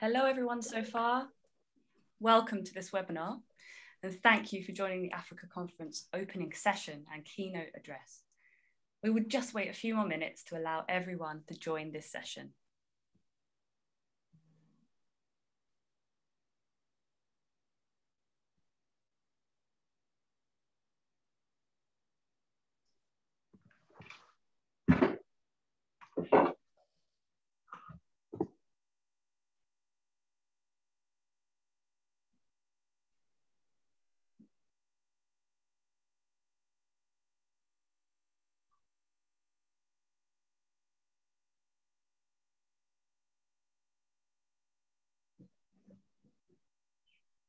Hello everyone so far. Welcome to this webinar and thank you for joining the Africa Conference opening session and keynote address. We would just wait a few more minutes to allow everyone to join this session.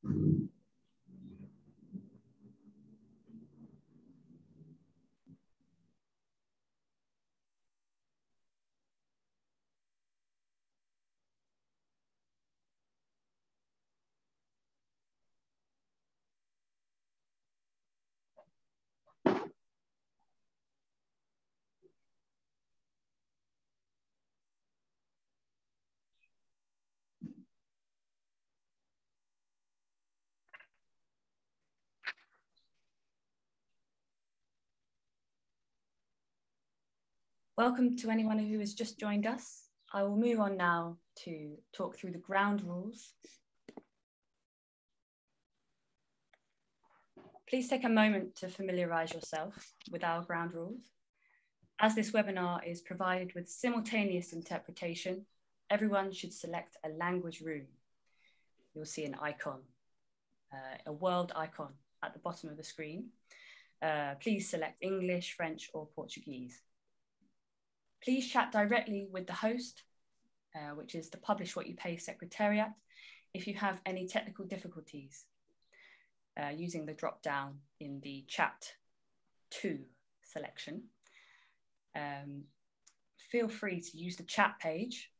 Mm-hmm. Welcome to anyone who has just joined us. I will move on now to talk through the ground rules. Please take a moment to familiarise yourself with our ground rules. As this webinar is provided with simultaneous interpretation, everyone should select a language room. You'll see an icon, uh, a world icon at the bottom of the screen. Uh, please select English, French, or Portuguese please chat directly with the host, uh, which is the Publish What You Pay Secretariat, if you have any technical difficulties uh, using the drop down in the chat to selection. Um, feel free to use the chat page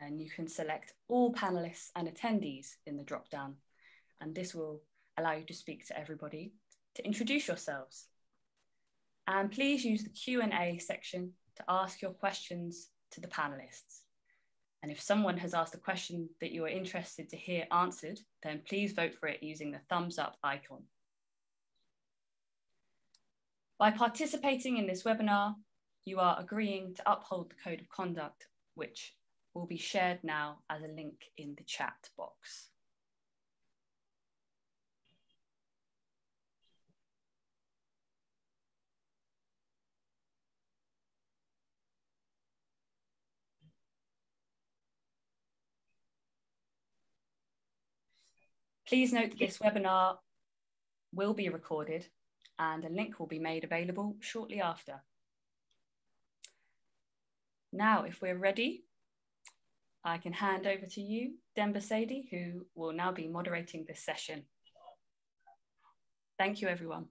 and you can select all panelists and attendees in the drop down. And this will allow you to speak to everybody to introduce yourselves. And please use the Q&A section to ask your questions to the panelists. And if someone has asked a question that you are interested to hear answered, then please vote for it using the thumbs up icon. By participating in this webinar, you are agreeing to uphold the code of conduct, which will be shared now as a link in the chat box. Please note that this webinar will be recorded and a link will be made available shortly after. Now, if we're ready, I can hand over to you, Demba Seydi, who will now be moderating this session. Thank you, everyone.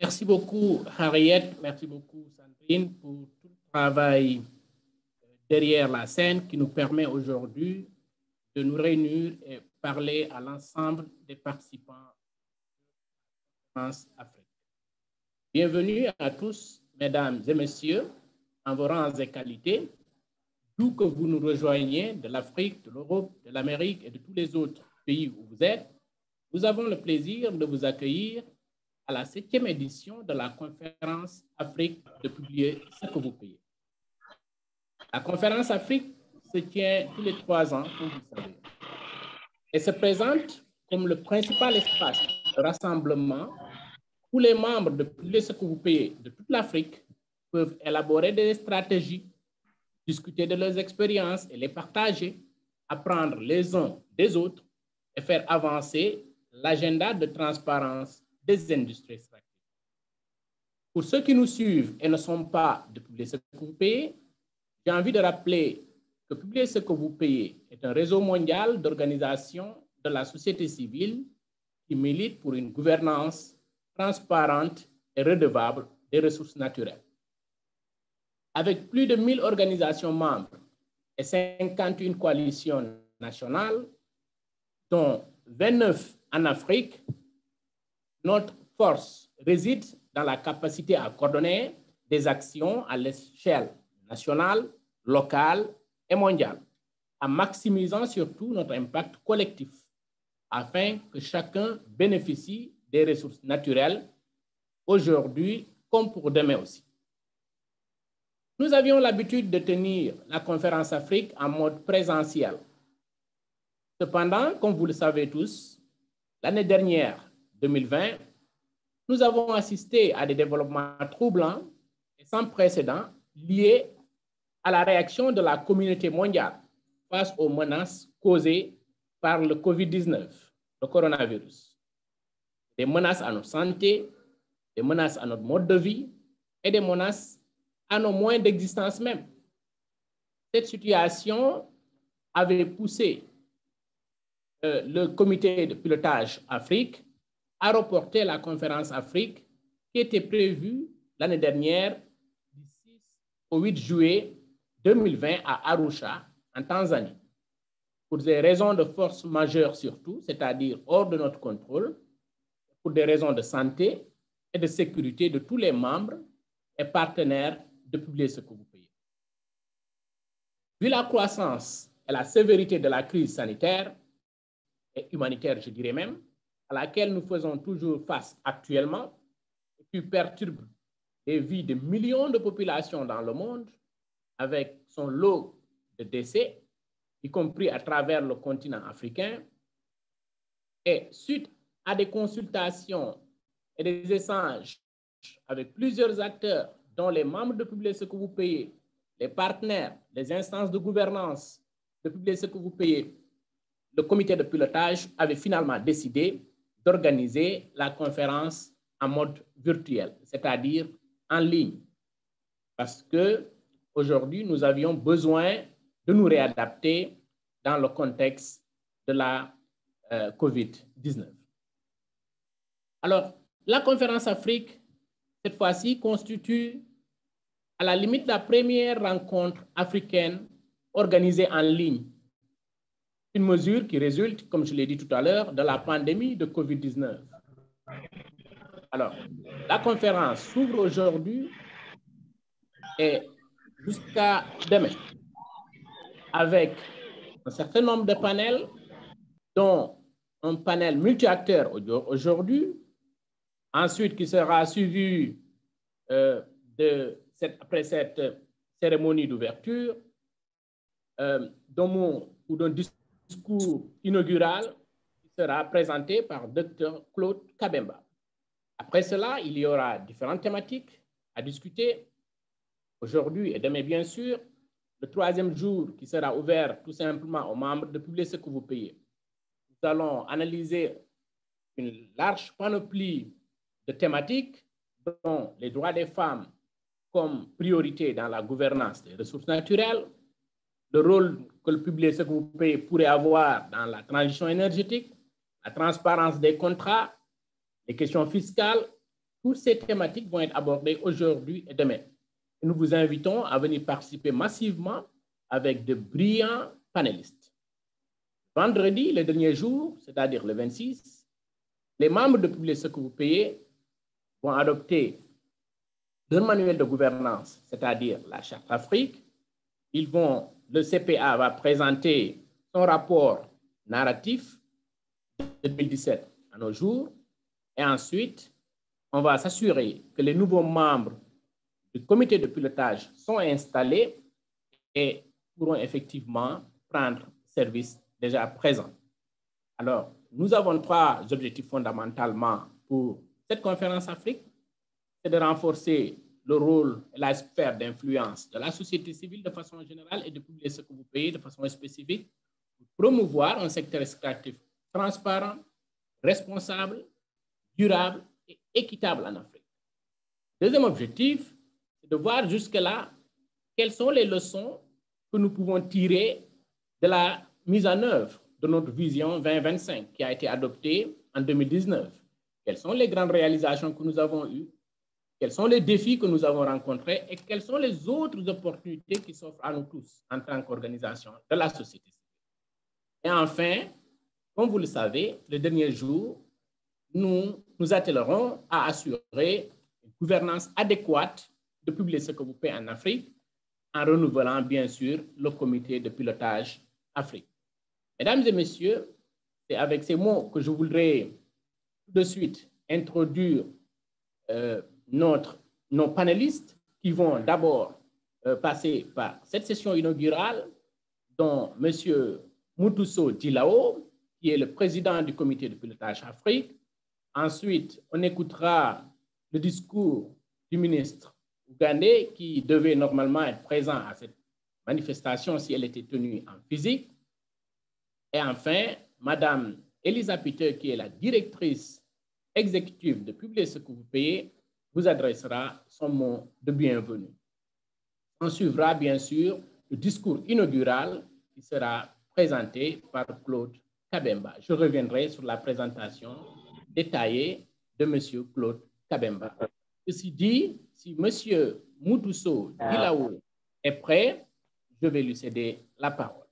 Merci beaucoup, Harriet. Merci beaucoup, Sandrine, pour tout le travail derrière la scène qui nous permet aujourd'hui de nous réunir et parler à l'ensemble des participants de Afrique. Bienvenue à tous, mesdames et messieurs, en vos rangs et qualités, d'où que vous nous rejoigniez, de l'Afrique, de l'Europe, de l'Amérique et de tous les autres pays où vous êtes. Nous avons le plaisir de vous accueillir à la septième édition de la conférence Afrique de publier ce que vous payez. La conférence Afrique se tient tous les trois ans, comme vous savez, et se présente comme le principal espace de rassemblement où les membres de plus ce que vous payez de toute l'Afrique peuvent élaborer des stratégies, discuter de leurs expériences et les partager, apprendre les uns des autres et faire avancer l'agenda de transparence des industries extractives. Pour ceux qui nous suivent et ne sont pas de publier ce que vous j'ai envie de rappeler que Publier ce que vous payez est un réseau mondial d'organisation de la société civile qui milite pour une gouvernance transparente et redevable des ressources naturelles. Avec plus de 1000 organisations membres et 51 coalitions nationales, dont 29 en Afrique, notre force réside dans la capacité à coordonner des actions à l'échelle nationale, locale et mondiale, en maximisant surtout notre impact collectif afin que chacun bénéficie des ressources naturelles aujourd'hui comme pour demain aussi. Nous avions l'habitude de tenir la conférence Afrique en mode présentiel. Cependant, comme vous le savez tous, l'année dernière, 2020, nous avons assisté à des développements troublants et sans précédent liés à la réaction de la communauté mondiale face aux menaces causées par le COVID-19, le coronavirus. Des menaces à notre santé, des menaces à notre mode de vie et des menaces à nos moyens d'existence même. Cette situation avait poussé euh, le comité de pilotage Afrique à reporter la conférence Afrique qui était prévue l'année dernière du 6 au 8 juillet 2020 à Arusha, en Tanzanie, pour des raisons de force majeure surtout, c'est-à-dire hors de notre contrôle, pour des raisons de santé et de sécurité de tous les membres et partenaires de publier ce que vous payez. Vu la croissance et la sévérité de la crise sanitaire et humanitaire, je dirais même, à laquelle nous faisons toujours face actuellement, qui perturbe les vies de millions de populations dans le monde, avec son lot de décès, y compris à travers le continent africain, et suite à des consultations et des échanges avec plusieurs acteurs, dont les membres de Publier ce que vous payez, les partenaires, les instances de gouvernance de Publier ce que vous payez, le comité de pilotage avait finalement décidé d'organiser la conférence en mode virtuel, c'est-à-dire en ligne. Parce que aujourd'hui, nous avions besoin de nous réadapter dans le contexte de la euh, COVID-19. Alors, la conférence Afrique, cette fois-ci, constitue à la limite la première rencontre africaine organisée en ligne. Une mesure qui résulte, comme je l'ai dit tout à l'heure, de la pandémie de COVID-19. Alors, la conférence s'ouvre aujourd'hui et jusqu'à demain avec un certain nombre de panels, dont un panel multi-acteurs aujourd'hui, ensuite qui sera suivi euh, de après cette cérémonie d'ouverture, euh, ou d'un discours inaugural qui sera présenté par Dr Claude Kabemba. Après cela, il y aura différentes thématiques à discuter. Aujourd'hui et demain, bien sûr, le troisième jour qui sera ouvert tout simplement aux membres de publier ce que vous payez. Nous allons analyser une large panoplie de thématiques dont les droits des femmes comme priorité dans la gouvernance des ressources naturelles, le rôle que le public ce que vous payez pourrait avoir dans la transition énergétique, la transparence des contrats, les questions fiscales, toutes ces thématiques vont être abordées aujourd'hui et demain. Nous vous invitons à venir participer massivement avec de brillants panélistes. Vendredi, le dernier jour, c'est-à-dire le 26, les membres de Publier ce que vous payez vont adopter un manuel de gouvernance, c'est-à-dire la Charte Afrique. Ils vont, le CPA va présenter son rapport narratif de 2017 à nos jours. Et ensuite, on va s'assurer que les nouveaux membres du comité de pilotage sont installés et pourront effectivement prendre service déjà présent. Alors, nous avons trois objectifs fondamentalement pour cette conférence Afrique. C'est de renforcer le rôle et la sphère d'influence de la société civile de façon générale et de publier ce que vous payez de façon spécifique pour promouvoir un secteur extractif transparent, responsable, durable et équitable en Afrique. Deuxième objectif, de voir jusque-là quelles sont les leçons que nous pouvons tirer de la mise en œuvre de notre vision 2025 qui a été adoptée en 2019. Quelles sont les grandes réalisations que nous avons eues? Quels sont les défis que nous avons rencontrés? Et quelles sont les autres opportunités qui s'offrent à nous tous en tant qu'organisation de la société Et enfin, comme vous le savez, le dernier jour, nous nous attellerons à assurer une gouvernance adéquate de publier ce que vous payez en Afrique en renouvelant bien sûr le comité de pilotage Afrique. Mesdames et messieurs, c'est avec ces mots que je voudrais tout de suite introduire euh, notre, nos panélistes qui vont d'abord euh, passer par cette session inaugurale dont M. Moutousso Dilao, qui est le président du comité de pilotage Afrique. Ensuite, on écoutera le discours du ministre ougandais qui devait normalement être présent à cette manifestation si elle était tenue en physique. Et enfin, Madame Elisa Peter, qui est la directrice exécutive de Publier ce que vous payez, vous adressera son mot de bienvenue. On suivra bien sûr le discours inaugural qui sera présenté par Claude Kabemba. Je reviendrai sur la présentation détaillée de M. Claude Kabemba. Ceci dit, si M. Moutousso Dilaou est prêt, je vais lui céder la parole.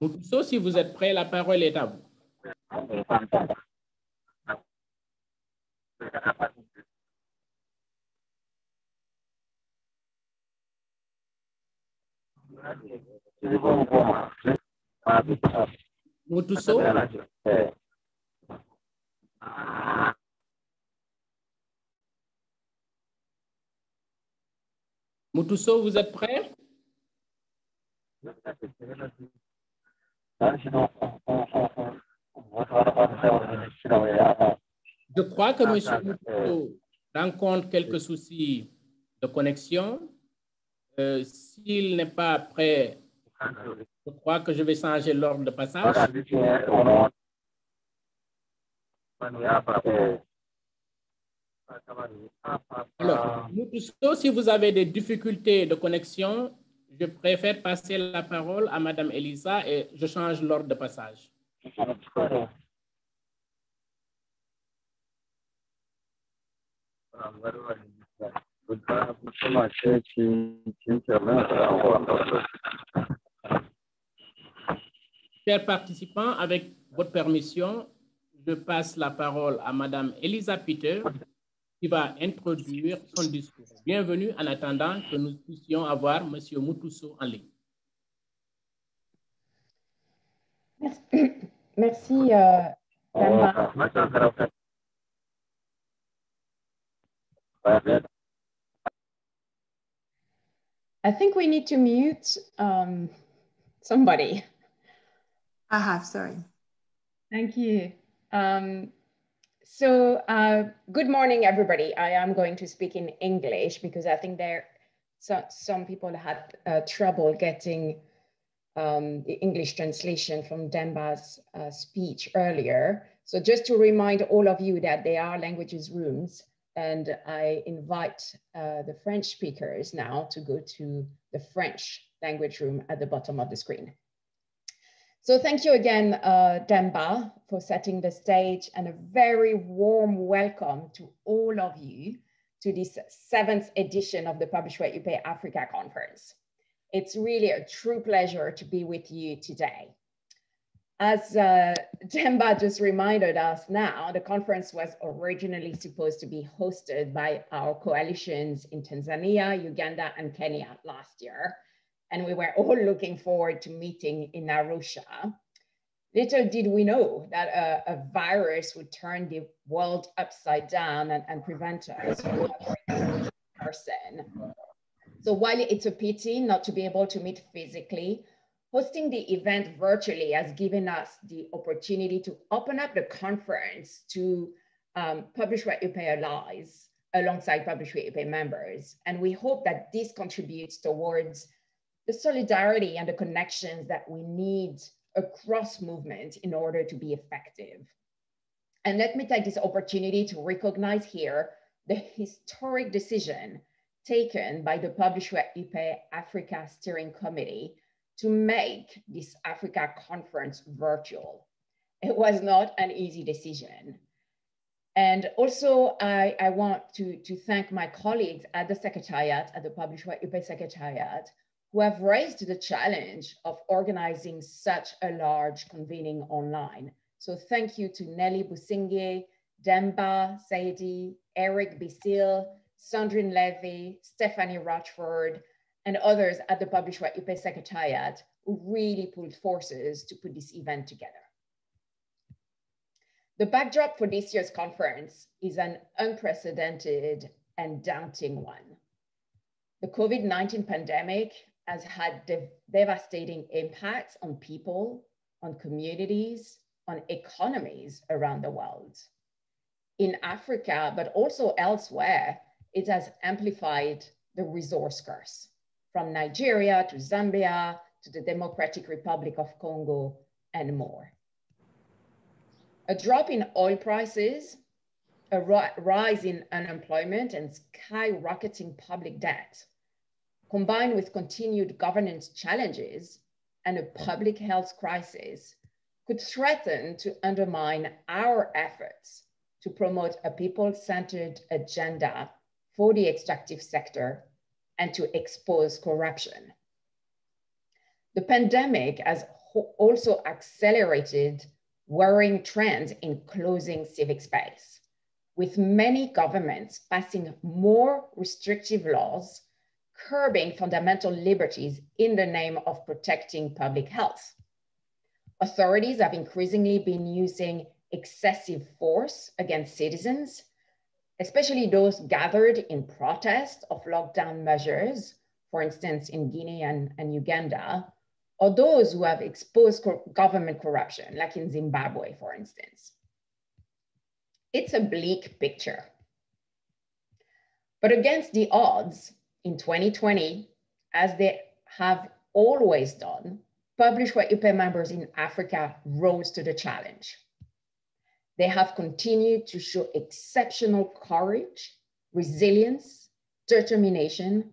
Moutousso, si vous êtes prêt, la parole est à vous. Moutousso Moutousso, vous êtes prêt? Je crois que M. Moutousso rencontre quelques soucis de connexion. Euh, S'il n'est pas prêt, je crois que je vais changer l'ordre de passage. Alors, Moutousso, si vous avez des difficultés de connexion, je préfère passer la parole à Madame Elisa et je change l'ordre de passage. Chers participants, avec votre permission, je passe la parole à Madame Elisa Peter qui va introduire son discours. Bienvenue en attendant que nous puissions avoir Monsieur Moutousso en ligne. Merci, Merci euh, Damba. I think we need to mute um, somebody. I have, sorry. Thank you. Um, so uh, good morning, everybody. I am going to speak in English because I think there so, some people had uh, trouble getting um, the English translation from Demba's uh, speech earlier. So just to remind all of you that there are languages rooms and I invite uh, the French speakers now to go to the French language room at the bottom of the screen. So thank you again, uh, Demba, for setting the stage and a very warm welcome to all of you to this seventh edition of the Publish What You Pay Africa Conference. It's really a true pleasure to be with you today. As uh, Demba just reminded us now, the conference was originally supposed to be hosted by our coalitions in Tanzania, Uganda, and Kenya last year. And we were all looking forward to meeting in Arusha. Little did we know that a, a virus would turn the world upside down and, and prevent us from person. So while it's a pity not to be able to meet physically, hosting the event virtually has given us the opportunity to open up the conference to um, Publish What You Pay allies alongside Publish What Pay members. And we hope that this contributes towards the solidarity and the connections that we need across movement in order to be effective. And let me take this opportunity to recognize here the historic decision taken by the Publish What You Africa Steering Committee to make this Africa conference virtual. It was not an easy decision. And also, I, I want to, to thank my colleagues at the Secretariat, at the Publish What You Secretariat, who have raised the challenge of organizing such a large convening online. So thank you to Nelly Businge, Demba Seydi, Eric Bisil, Sandrine Levy, Stephanie Rochford, and others at the Publish What You Pay Secretariat who really pulled forces to put this event together. The backdrop for this year's conference is an unprecedented and daunting one. The COVID-19 pandemic has had de devastating impacts on people, on communities, on economies around the world. In Africa, but also elsewhere, it has amplified the resource curse from Nigeria to Zambia to the Democratic Republic of Congo and more. A drop in oil prices, a rise in unemployment and skyrocketing public debt, combined with continued governance challenges and a public health crisis could threaten to undermine our efforts to promote a people-centered agenda for the extractive sector and to expose corruption. The pandemic has also accelerated worrying trends in closing civic space, with many governments passing more restrictive laws curbing fundamental liberties in the name of protecting public health. Authorities have increasingly been using excessive force against citizens, especially those gathered in protest of lockdown measures, for instance, in Guinea and, and Uganda, or those who have exposed co government corruption, like in Zimbabwe, for instance. It's a bleak picture. But against the odds, in 2020, as they have always done, Publish What You members in Africa rose to the challenge. They have continued to show exceptional courage, resilience, determination,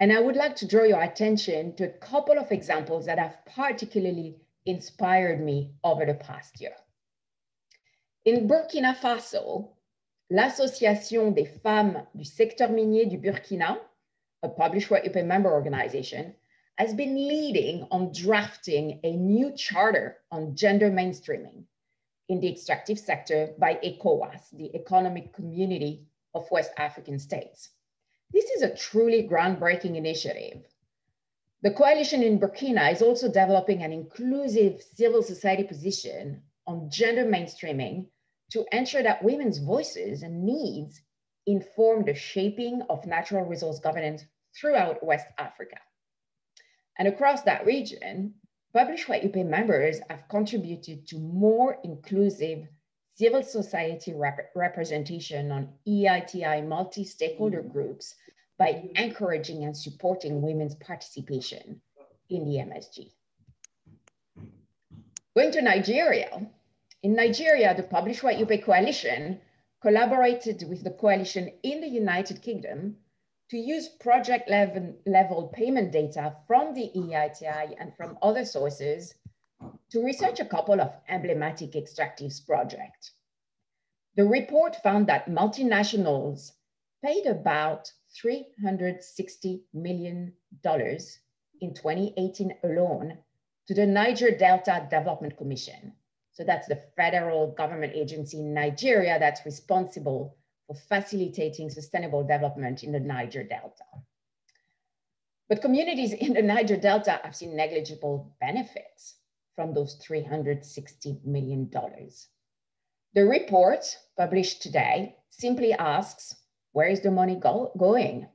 and I would like to draw your attention to a couple of examples that have particularly inspired me over the past year. In Burkina Faso, l'Association des femmes du secteur minier du Burkina, a Publish What You member organization, has been leading on drafting a new charter on gender mainstreaming in the extractive sector by ECOWAS, the Economic Community of West African States. This is a truly groundbreaking initiative. The coalition in Burkina is also developing an inclusive civil society position on gender mainstreaming to ensure that women's voices and needs inform the shaping of natural resource governance throughout West Africa. And across that region, Publish What You Pay members have contributed to more inclusive civil society rep representation on EITI multi-stakeholder mm-hmm. groups by encouraging and supporting women's participation in the MSG. Going to Nigeria, in Nigeria, the Publish What You Pay Coalition collaborated with the coalition in the United Kingdom to use project level, level payment data from the EITI and from other sources to research a couple of emblematic extractives projects. The report found that multinationals paid about $360 million in 2018 alone to the Niger Delta Development Commission. So that's the federal government agency in Nigeria that's responsible for facilitating sustainable development in the Niger Delta. But communities in the Niger Delta have seen negligible benefits from those $360 million. The report published today simply asks, where is the money go going?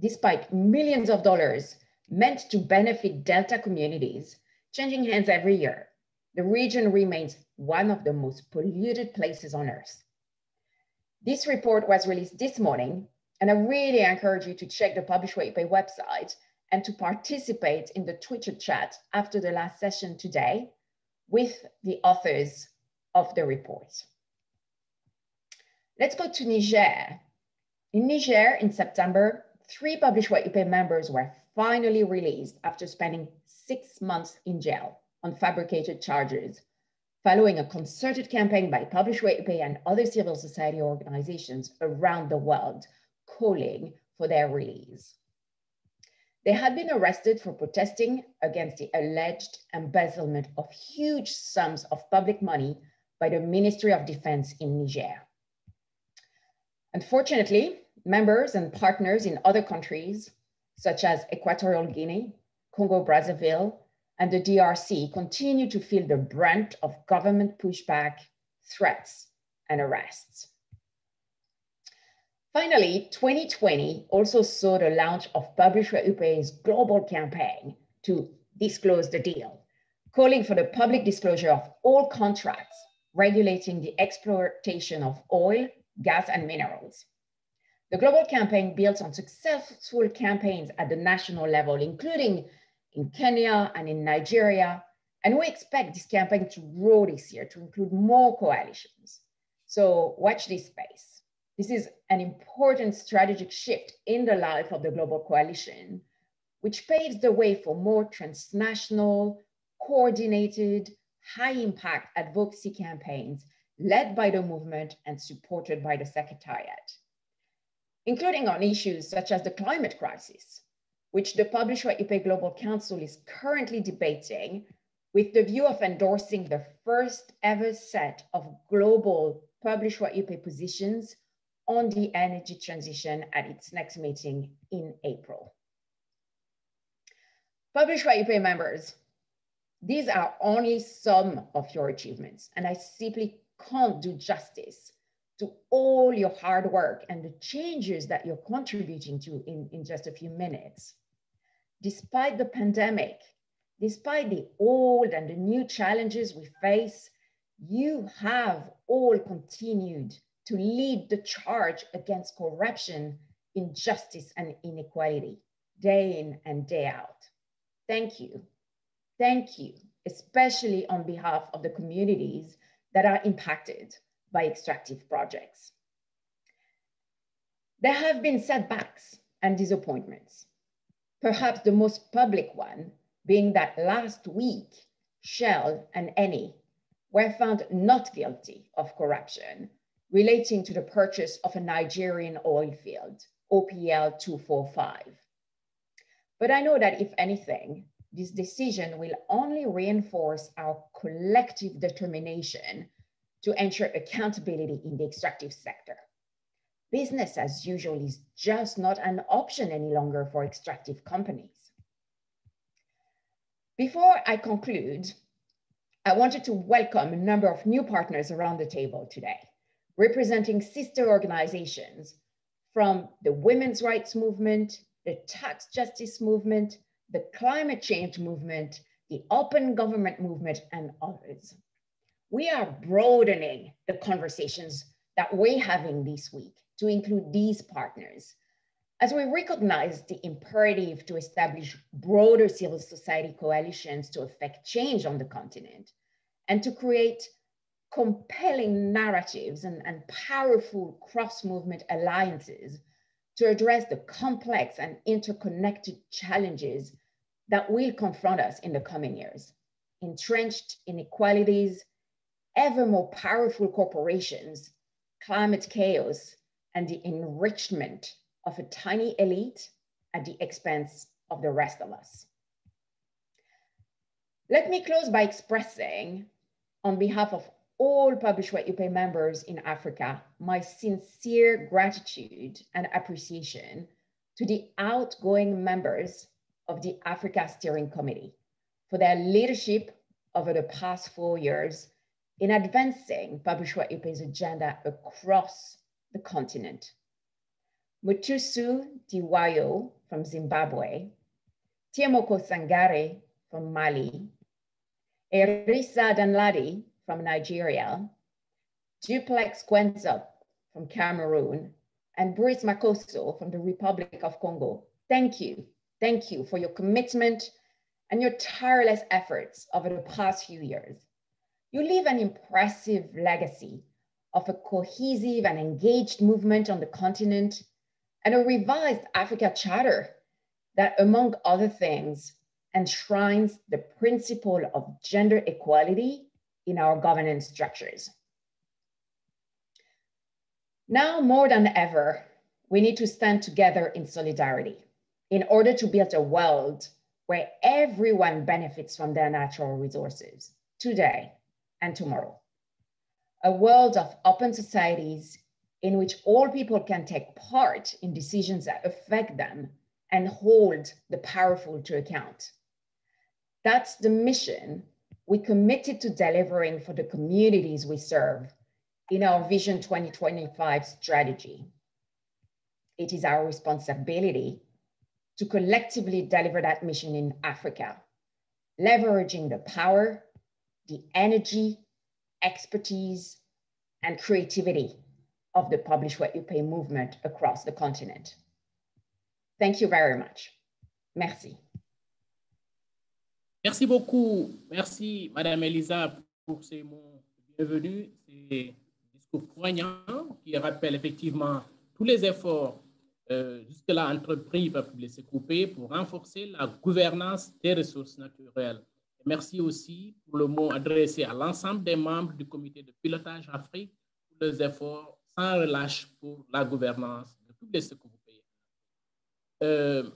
Despite millions of dollars meant to benefit Delta communities changing hands every year, the region remains one of the most polluted places on earth. This report was released this morning, and I really encourage you to check the Publish What You Pay website and to participate in the Twitter chat after the last session today with the authors of the report. Let's go to Niger. In Niger, in September, three Publish What You Pay members were finally released after spending six months in jail on fabricated charges, following a concerted campaign by Publish What You Pay and other civil society organizations around the world calling for their release. They had been arrested for protesting against the alleged embezzlement of huge sums of public money by the Ministry of Defense in Niger. Unfortunately, members and partners in other countries, such as Equatorial Guinea, Congo Brazzaville, and the DRC continue to feel the brunt of government pushback, threats, and arrests. Finally, 2020 also saw the launch of Publisher UP's global campaign to disclose the deal, calling for the public disclosure of all contracts regulating the exploitation of oil, gas, and minerals. The global campaign builds on successful campaigns at the national level, including in Kenya and in Nigeria. And we expect this campaign to grow this year to include more coalitions. So watch this space. This is an important strategic shift in the life of the global coalition, which paves the way for more transnational, coordinated, high impact advocacy campaigns led by the movement and supported by the Secretariat, including on issues such as the climate crisis, which the Publish What You Pay Global Council is currently debating with the view of endorsing the first ever set of global Publish What You Pay positions on the energy transition at its next meeting in April. Publish What You Pay members, these are only some of your achievements, and I simply can't do justice to all your hard work and the changes that you're contributing to in, in just a few minutes. Despite the pandemic, despite the old and the new challenges we face, you have all continued to lead the charge against corruption, injustice, and inequality day in and day out. Thank you. Thank you, especially on behalf of the communities that are impacted by extractive projects. There have been setbacks and disappointments. Perhaps the most public one being that last week, Shell and Eni were found not guilty of corruption relating to the purchase of a Nigerian oil field, OPL 245. But I know that if anything, this decision will only reinforce our collective determination to ensure accountability in the extractive sector. Business as usual is just not an option any longer for extractive companies. Before I conclude, I wanted to welcome a number of new partners around the table today, representing sister organizations from the women's rights movement, the tax justice movement, the climate change movement, the open government movement, and others. We are broadening the conversations that we're having this week to include these partners as we recognize the imperative to establish broader civil society coalitions to affect change on the continent and to create compelling narratives and, and powerful cross-movement alliances to address the complex and interconnected challenges that will confront us in the coming years. Entrenched inequalities, ever more powerful corporations, climate chaos, and the enrichment of a tiny elite at the expense of the rest of us. Let me close by expressing, on behalf of all Publish What You Pay members in Africa, my sincere gratitude and appreciation to the outgoing members of the Africa Steering Committee for their leadership over the past four years in advancing Publish What You Pay's agenda across the continent. Mutuso Dhliwayo from Zimbabwe, Tiemoko Sangare from Mali, Erisa Danladi from Nigeria, Duplex Quenzup from Cameroon, and Brice Makosso from the Republic of Congo. Thank you. Thank you for your commitment and your tireless efforts over the past few years. You leave an impressive legacy of a cohesive and engaged movement on the continent and a revised Africa Charter that, among other things, enshrines the principle of gender equality in our governance structures. Now more than ever, we need to stand together in solidarity in order to build a world where everyone benefits from their natural resources today and tomorrow. A world of open societies, in which all people can take part in decisions that affect them and hold the powerful to account. That's the mission we committed to delivering for the communities we serve in our Vision 2025 strategy. It is our responsibility to collectively deliver that mission in Africa, leveraging the power, the energy, expertise, and creativity of the Publish What You Pay movement across the continent. Thank you very much. Merci. Merci beaucoup. Merci, Madame Elisa, pour ces mots bienvenus, ces discours poignants qui rappellent effectivement tous les efforts euh, jusque-là entrepris par Public pour renforcer la gouvernance des ressources naturelles. Merci aussi pour le mot adressé à l'ensemble des membres du comité de pilotage Afrique pour les efforts sans relâche pour la gouvernance de Public Coupé. Euh,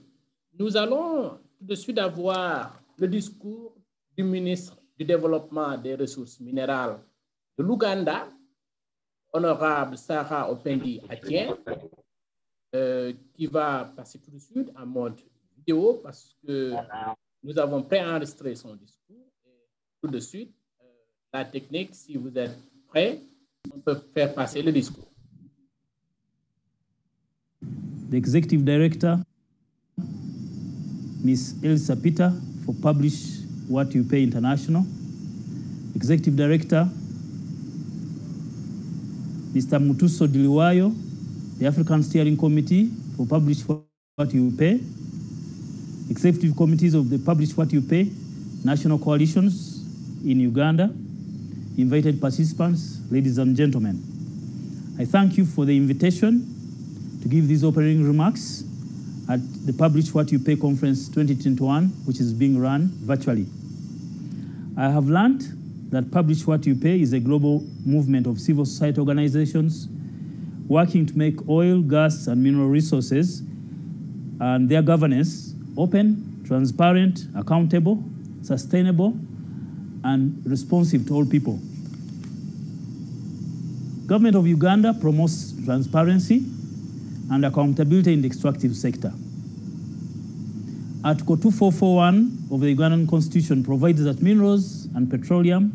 nous allons tout de suite avoir le discours du ministre du Développement des ressources minérales de l'Ouganda, honorable Sarah Opendi Atien, euh, qui va passer tout de suite en mode vidéo parce que nous avons préenregistré son discours. Et tout de suite, euh, la technique, si vous êtes prêts, on peut faire passer le discours. The Executive Director, Ms. Elsa Peter, for Publish What You Pay International. Executive Director, Mr. Mutuso Diliwayo, the African Steering Committee for Publish What You Pay. Executive Committees of the Publish What You Pay National Coalitions in Uganda. Invited participants, ladies and gentlemen. I thank you for the invitation to give these opening remarks at the Publish What You Pay Conference 2021, which is being run virtually. I have learned that Publish What You Pay is a global movement of civil society organizations working to make oil, gas, and mineral resources and their governance open, transparent, accountable, sustainable, and responsive to all people. Government of Uganda promotes transparency and accountability in the extractive sector. Article 2441 of the Ugandan Constitution provides that minerals and petroleum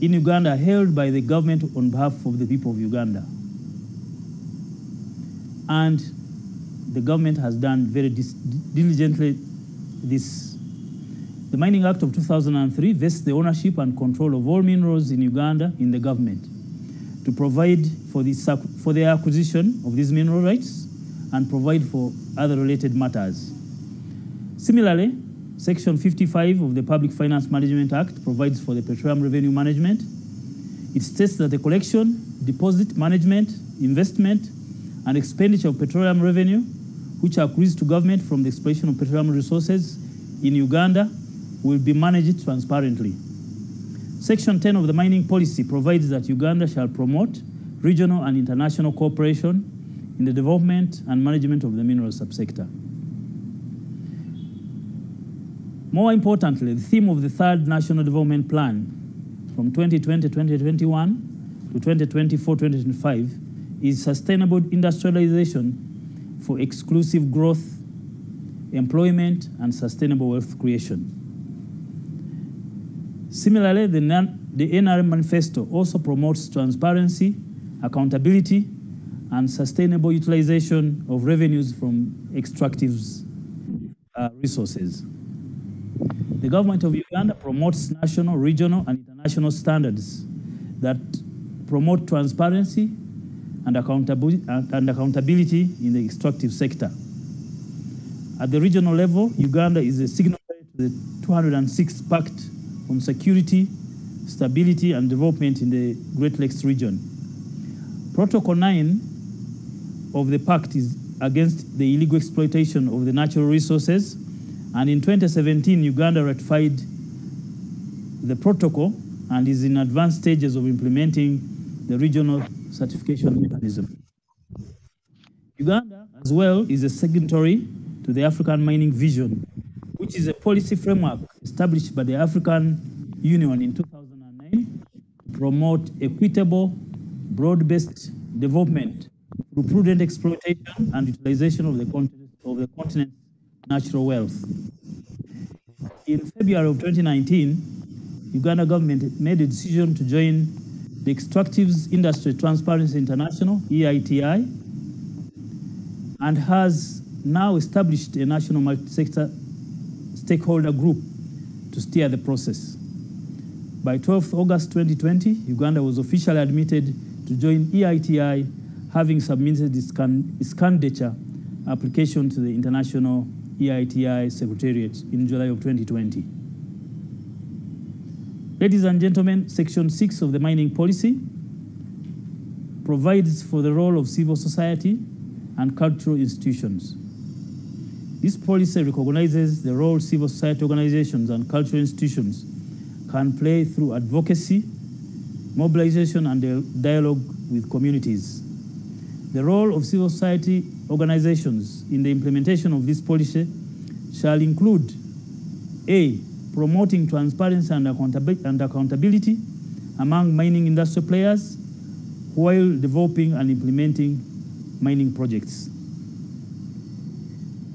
in Uganda are held by the government on behalf of the people of Uganda. And the government has done very diligently this. The Mining Act of 2003 vests the ownership and control of all minerals in Uganda in the government to provide for the, for the acquisition of these mineral rights and provide for other related matters. Similarly, Section 55 of the Public Finance Management Act provides for the petroleum revenue management. It states that the collection, deposit management, investment, and expenditure of petroleum revenue, which accrues to government from the exploitation of petroleum resources in Uganda, will be managed transparently. Section 10 of the mining policy provides that Uganda shall promote regional and international cooperation in the development and management of the mineral subsector. More importantly, the theme of the third National Development Plan from 2020-2021 to 2024-2025 is sustainable industrialization for exclusive growth, employment, and sustainable wealth creation. Similarly, the, the NRM manifesto also promotes transparency, accountability, and sustainable utilization of revenues from extractive uh, resources. The government of Uganda promotes national, regional, and international standards that promote transparency and accountability, in the extractive sector. At the regional level, Uganda is a signatory to the 206th Pact on Security, Stability, and Development in the Great Lakes region. Protocol 9 of the pact is against the illegal exploitation of the natural resources. And in 2017, Uganda ratified the protocol and is in advanced stages of implementing the regional certification mechanism. Uganda, as well, is a signatory to the African Mining Vision, which is a policy framework established by the African Union in 2009 to promote equitable, broad-based development through prudent exploitation and utilization of the continent, of the continent's natural wealth. In February of 2019, Uganda government made a decision to join the Extractives Industry Transparency International, EITI, and has now established a national multi-sector stakeholder group to steer the process. By 12th August 2020, Uganda was officially admitted to join EITI, having submitted its, can, its candidature application to the International EITI Secretariat in July of 2020. Ladies and gentlemen, Section 6 of the mining policy provides for the role of civil society and cultural institutions. This policy recognizes the role civil society organizations and cultural institutions can play through advocacy, mobilization, and dialogue with communities. The role of civil society organizations in the implementation of this policy shall include A. Promoting transparency and, accountab and accountability among mining industry players while developing and implementing mining projects.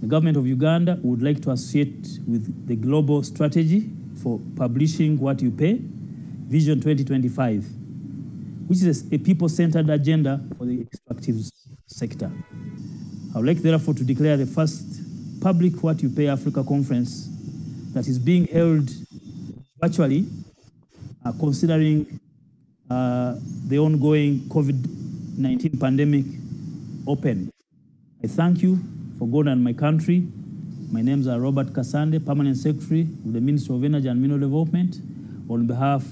The government of Uganda would like to associate with the global strategy for publishing what you pay, Vision 2025, which is a people-centered agenda for the extractive sector. I would like therefore to declare the first Publish What You Pay Africa conference that is being held virtually, uh, considering uh, the ongoing COVID-19 pandemic open. I thank you for God and my country. My names are Robert Kasande, Permanent Secretary of the Ministry of Energy and Mineral Development, on behalf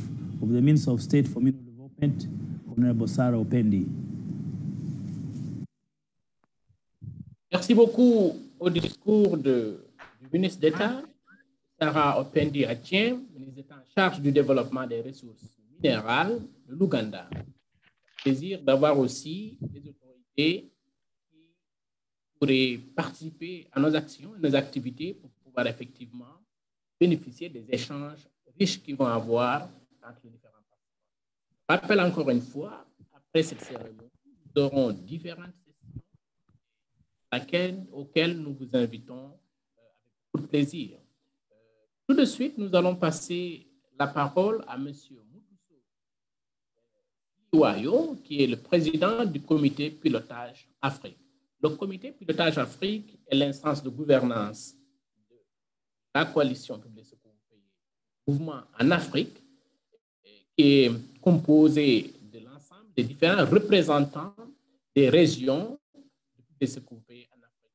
of the Minister of State for Mineral Development, Honorable Sarah Opendi. Merci beaucoup au discours de, du ministre d'État, Sarah Opendi Atien, ministre en charge du développement des ressources minérales de l'Ouganda. Plaisir d'avoir aussi des autorités qui pourraient participer à nos actions, nos activités pour pouvoir effectivement bénéficier des échanges riches qu'ils vont avoir entre les différents participants. Je rappelle encore une fois, après cette cérémonie, nous aurons différentes laquelle, auquel nous vous invitons euh, avec beaucoup de plaisir. Tout de suite, nous allons passer la parole à M. Iwayo, qui est le président du comité pilotage Afrique. Le comité pilotage Afrique est l'instance de gouvernance de la coalition publique mouvement en Afrique, qui est composé de l'ensemble des différents représentants des régions de ce en Afrique.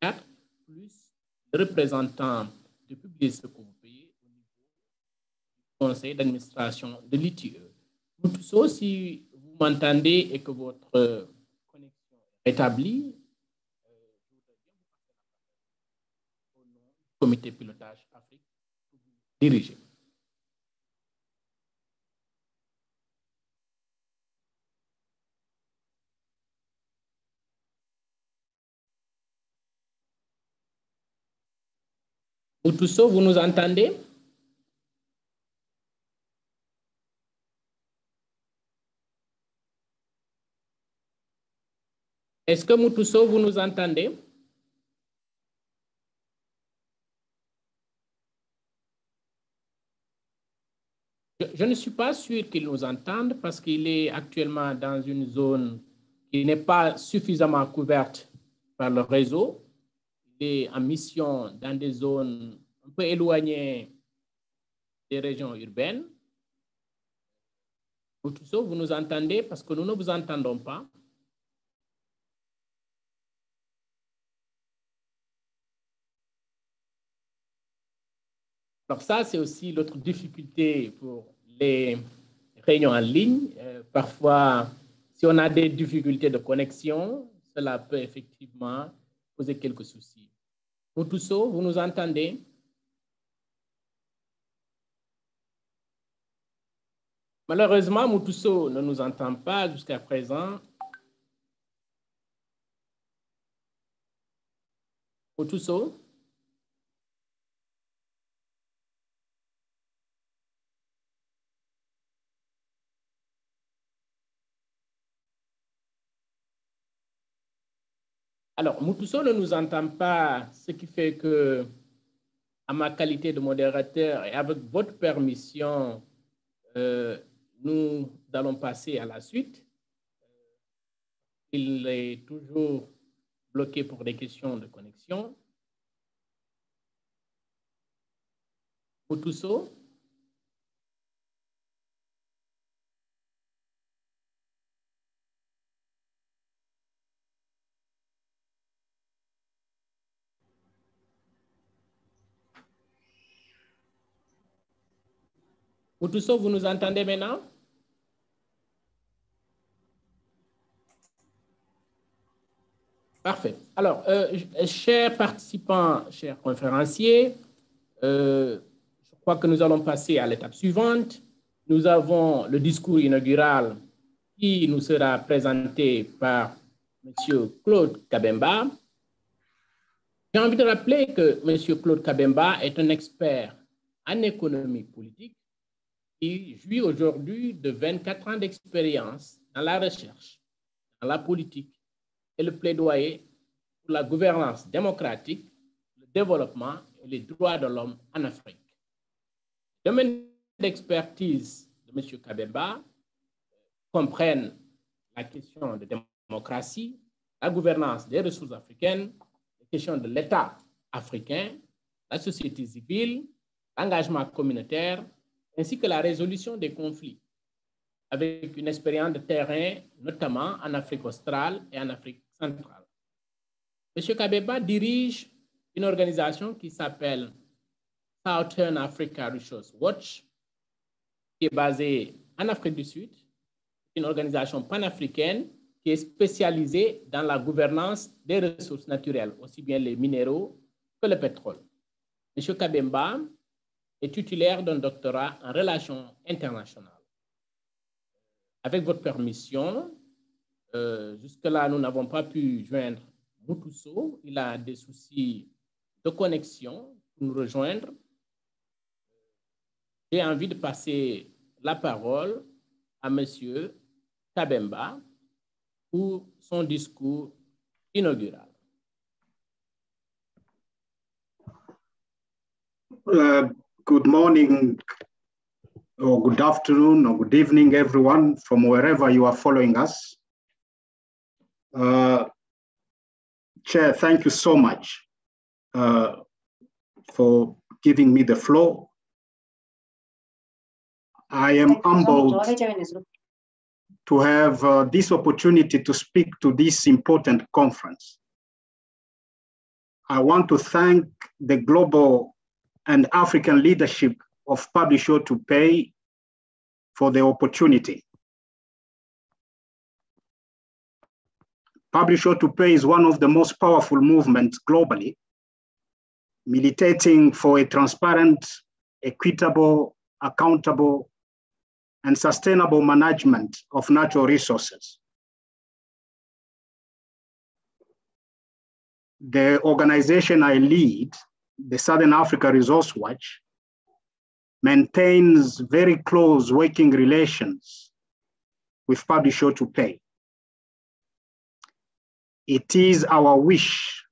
4 plus le public ce groupé au niveau du conseil d'administration de l'ITE. Tout si vous m'entendez et que votre connexion est établie, euh, vous au nom du comité pilotage Afrique que vous dirigez. Moutousso, vous nous entendez? Est-ce que Moutousso, vous nous entendez? Je, je, ne suis pas sûr qu'il nous entende parce qu'il est actuellement dans une zone qui n'est pas suffisamment couverte par le réseau en mission dans des zones un peu éloignées des régions urbaines. Vous, vous nous entendez parce que nous ne vous entendons pas. Alors ça, c'est aussi l'autre difficulté pour les réunions en ligne. Euh, parfois, si on a des difficultés de connexion, cela peut effectivement poser quelques soucis. Moutousso, vous nous entendez? Malheureusement, Moutousso ne nous entend pas jusqu'à présent. Moutousso? Alors, Moutousso ne nous entend pas, ce qui fait que, à ma qualité de modérateur et avec votre permission, euh, nous allons passer à la suite. Il est toujours bloqué pour des questions de connexion. Moutousso Moutousso, vous nous entendez maintenant? Parfait. Alors, euh, chers participants, chers conférenciers, euh, je crois que nous allons passer à l'étape suivante. Nous avons le discours inaugural qui nous sera présenté par M. Claude Kabemba. J'ai envie de rappeler que M. Claude Kabemba est un expert en économie politique qui jouit aujourd'hui de 24 ans d'expérience dans la recherche, dans la politique et le plaidoyer pour la gouvernance démocratique, le développement et les droits de l'homme en Afrique. Le domaine d'expertise de M. Kabemba comprennent la question de démocratie, la gouvernance des ressources africaines, les questions de l'État africain, la société civile, l'engagement communautaire, ainsi que la résolution des conflits, avec une expérience de terrain, notamment en Afrique australe et en Afrique centrale. M. Kabeba dirige une organisation qui s'appelle Southern Africa Resource Watch, qui est basée en Afrique du Sud, une organisation panafricaine qui est spécialisée dans la gouvernance des ressources naturelles, aussi bien les minéraux que le pétrole. M. Kabemba est titulaire d'un doctorat en relations internationales. Avec votre permission, euh, jusque-là, nous n'avons pas pu joindre Moutousso. Il a des soucis de connexion pour nous rejoindre. J'ai envie de passer la parole à M. Kabemba pour son discours inaugural. Good morning or good afternoon or good evening, everyone, from wherever you are following us. Uh, Chair, thank you so much uh, for giving me the floor. I am humbled to have uh, this opportunity to speak to this important conference. I want to thank the global and African leadership of Publish What You Pay for the opportunity. Publish What You Pay is one of the most powerful movements globally, militating for a transparent, equitable, accountable, and sustainable management of natural resources. The organization I lead, the Southern Africa Resource Watch, maintains very close working relations with Publish What You Pay. It is our wish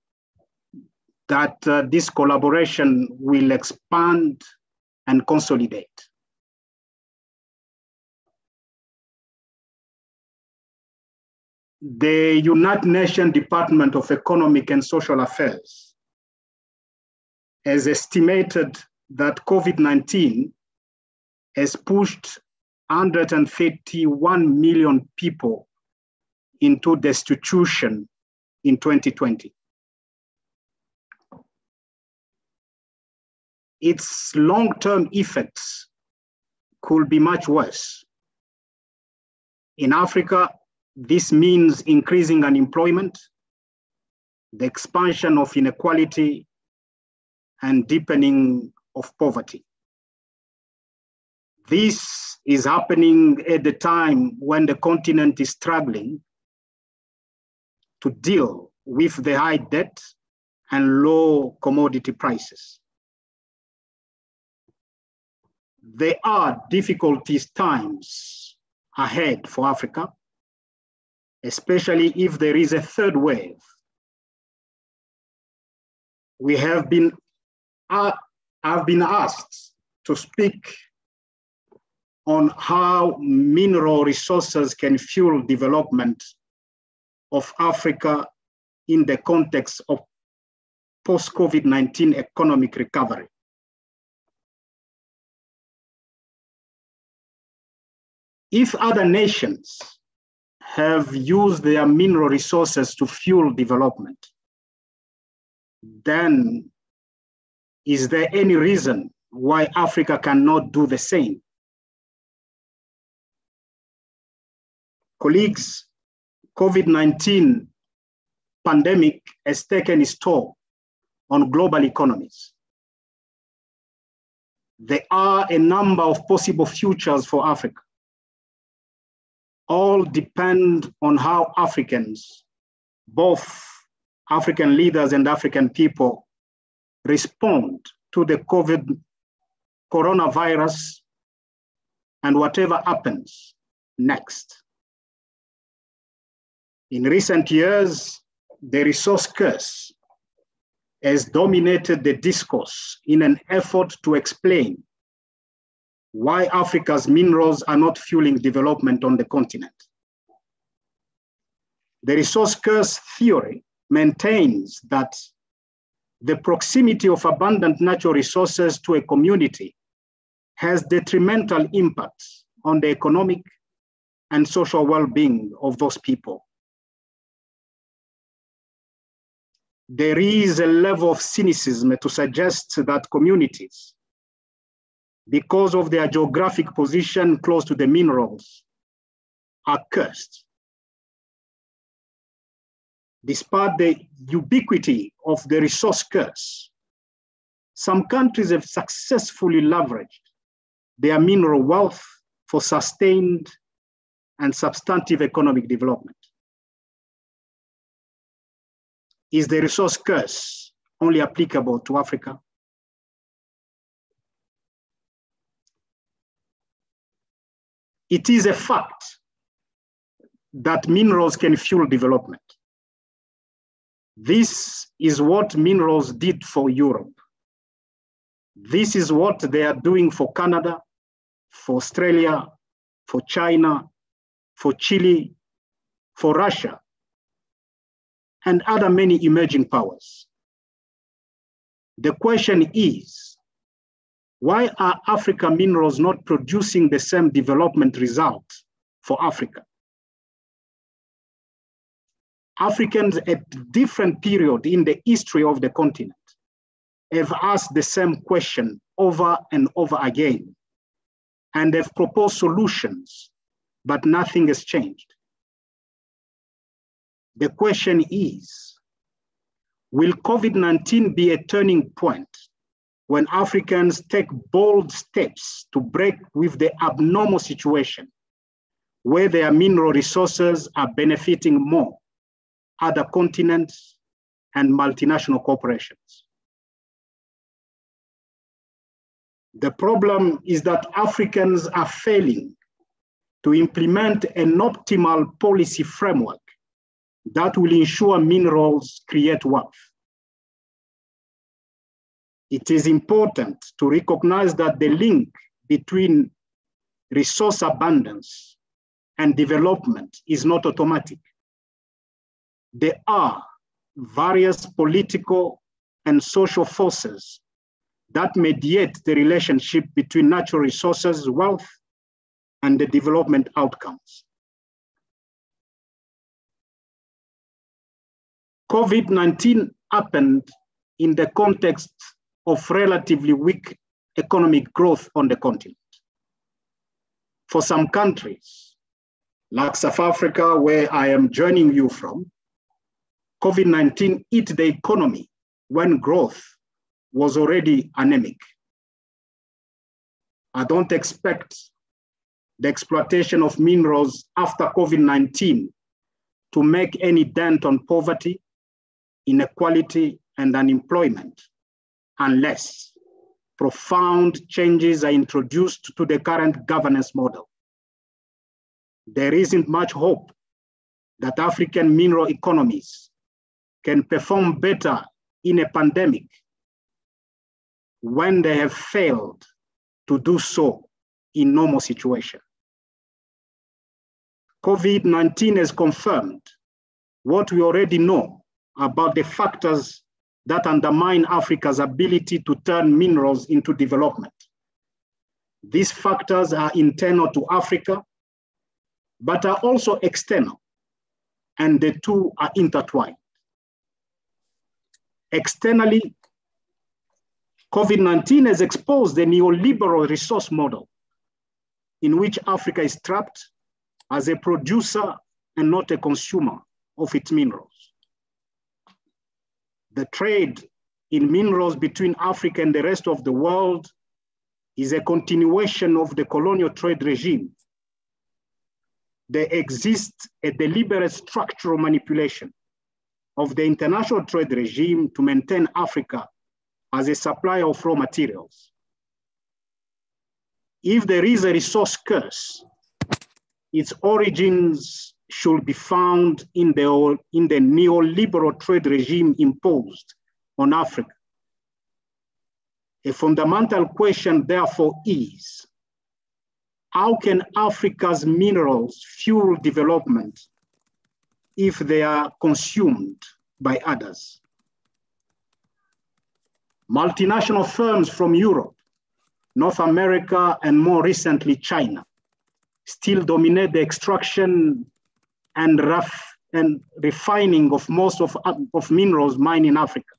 that uh, this collaboration will expand and consolidate. The United Nations Department of Economic and Social Affairs has estimated that COVID 19 has pushed 131 million people into destitution in 2020. Its long term effects could be much worse. In Africa, this means increasing unemployment, the expansion of inequality, and deepening of poverty. This is happening at the time when the continent is struggling to deal with the high debt and low commodity prices. There are difficulties times ahead for Africa, especially if there is a third wave we have been, uh, I've been asked to speak on how mineral resources can fuel development of Africa in the context of post-COVID-19 economic recovery. If other nations have used their mineral resources to fuel development, then is there any reason why Africa cannot do the same? Colleagues, COVID-19 pandemic has taken its toll on global economies. There are a number of possible futures for Africa. All depend on how Africans, both African leaders and African people, respond to the COVID coronavirus and whatever happens next. In recent years, the resource curse has dominated the discourse in an effort to explain why Africa's minerals are not fueling development on the continent. The resource curse theory maintains that the proximity of abundant natural resources to a community has detrimental impacts on the economic and social well-being of those people. there is a level of cynicism to suggest that communities, because of their geographic position close to the minerals, are cursed. Despite the ubiquity of the resource curse, some countries have successfully leveraged their mineral wealth for sustained and substantive economic development. Is the resource curse only applicable to Africa? It is a fact that minerals can fuel development. This is what minerals did for Europe. This is what they are doing for Canada, for Australia, for China, for Chile, for Russia, and other many emerging powers. The question is, why are Africa minerals not producing the same development result for Africa? Africans at different period in the history of the continent have asked the same question over and over again and have proposed solutions, but nothing has changed. The question is, will COVID-19 be a turning point when Africans take bold steps to break with the abnormal situation where their mineral resources are benefiting more other continents and multinational corporations? The problem is that Africans are failing to implement an optimal policy framework that will ensure minerals create wealth. It is important to recognize that the link between resource abundance and development is not automatic. There are various political and social forces that mediate the relationship between natural resources, wealth, and the development outcomes. COVID-19 happened in the context of relatively weak economic growth on the continent. For some countries, like South Africa, where I am joining you from, COVID-19 hit the economy when growth was already anemic. I don't expect the exploitation of minerals after COVID-19 to make any dent on poverty inequality, and unemployment unless profound changes are introduced to the current governance model. There isn't much hope that African mineral economies can perform better in a pandemic when they have failed to do so in normal situation. COVID-19 has confirmed what we already know about the factors that undermine Africa's ability to turn minerals into development. These factors are internal to Africa, but are also external, and the two are intertwined. Externally, COVID-19 has exposed the neoliberal resource model in which Africa is trapped as a producer and not a consumer of its minerals. The trade in minerals between Africa and the rest of the world is a continuation of the colonial trade regime. There exists a deliberate structural manipulation of the international trade regime to maintain Africa as a supplier of raw materials. If there is a resource curse, its origins should be found in the, in the neoliberal trade regime imposed on Africa. A fundamental question, therefore, is how can Africa's minerals fuel development if they are consumed by others? Multinational firms from Europe, North America, and more recently, China, still dominate the extraction and rough and refining of most of, of minerals mined in Africa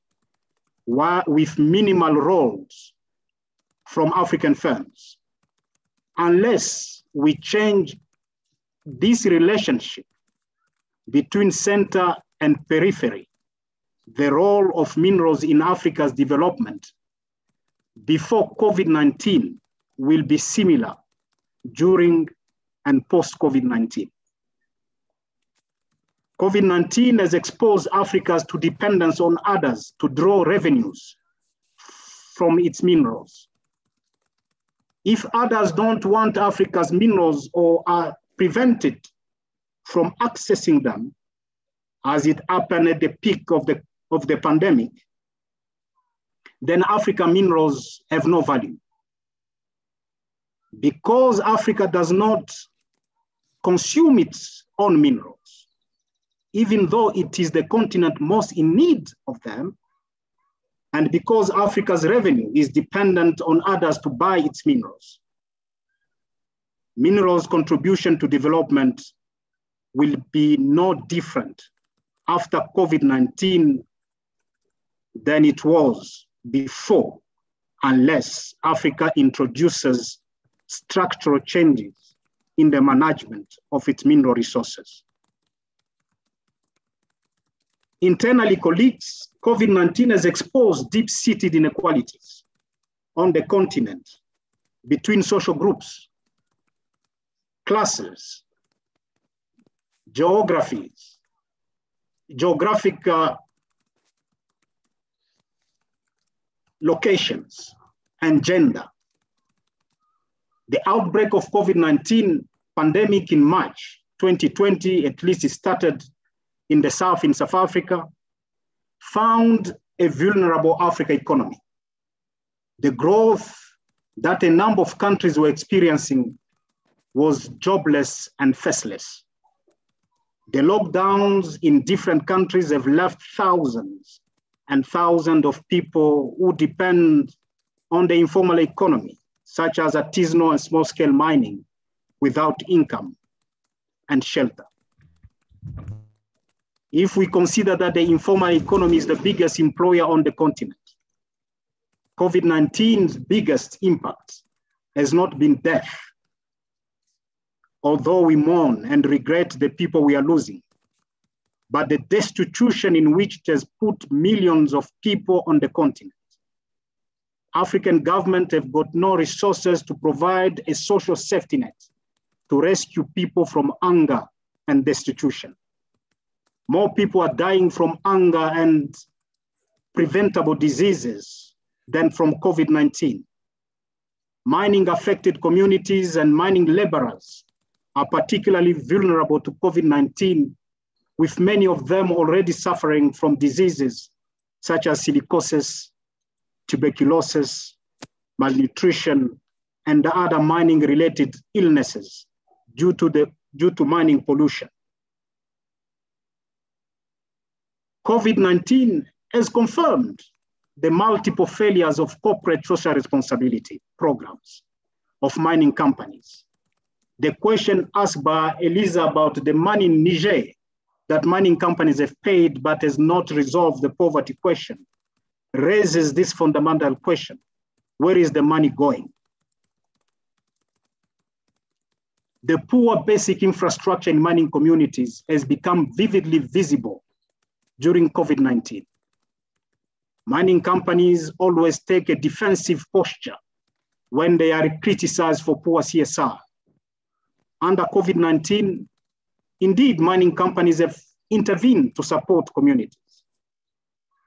with minimal roles from African firms. Unless we change this relationship between center and periphery, the role of minerals in Africa's development before COVID-19 will be similar during and post-COVID-19. COVID-19 has exposed Africa to dependence on others to draw revenues from its minerals. If others don't want Africa's minerals or are prevented from accessing them, as it happened at the peak of the, of the pandemic, then African minerals have no value. Because Africa does not consume its own minerals, even though it is the continent most in need of them, and because Africa's revenue is dependent on others to buy its minerals. Minerals contribution to development will be no different after COVID-19 than it was before, unless Africa introduces structural changes in the management of its mineral resources. Internally, colleagues, COVID-19 has exposed deep-seated inequalities on the continent between social groups, classes, geographies, geographic uh, locations, and gender. The outbreak of COVID-19 pandemic in March 2020, at least it started in the South, in South Africa, found a vulnerable Africa economy. The growth that a number of countries were experiencing was jobless and faceless. The lockdowns in different countries have left thousands and thousands of people who depend on the informal economy, such as artisanal and small scale mining, without income and shelter. If we consider that the informal economy is the biggest employer on the continent, COVID-19's biggest impact has not been death, although we mourn and regret the people we are losing, but the destitution in which it has put millions of people on the continent. African governments have got no resources to provide a social safety net to rescue people from hunger and destitution more people are dying from hunger and preventable diseases than from COVID-19. Mining affected communities and mining laborers are particularly vulnerable to COVID-19, with many of them already suffering from diseases such as silicosis, tuberculosis, malnutrition, and other mining related illnesses due to, the, due to mining pollution. COVID-19 has confirmed the multiple failures of corporate social responsibility programs of mining companies. The question asked by Elisa about the money in Niger that mining companies have paid but has not resolved the poverty question raises this fundamental question. Where is the money going? The poor basic infrastructure in mining communities has become vividly visible during COVID-19. Mining companies always take a defensive posture when they are criticized for poor CSR. Under COVID-19, indeed, mining companies have intervened to support communities.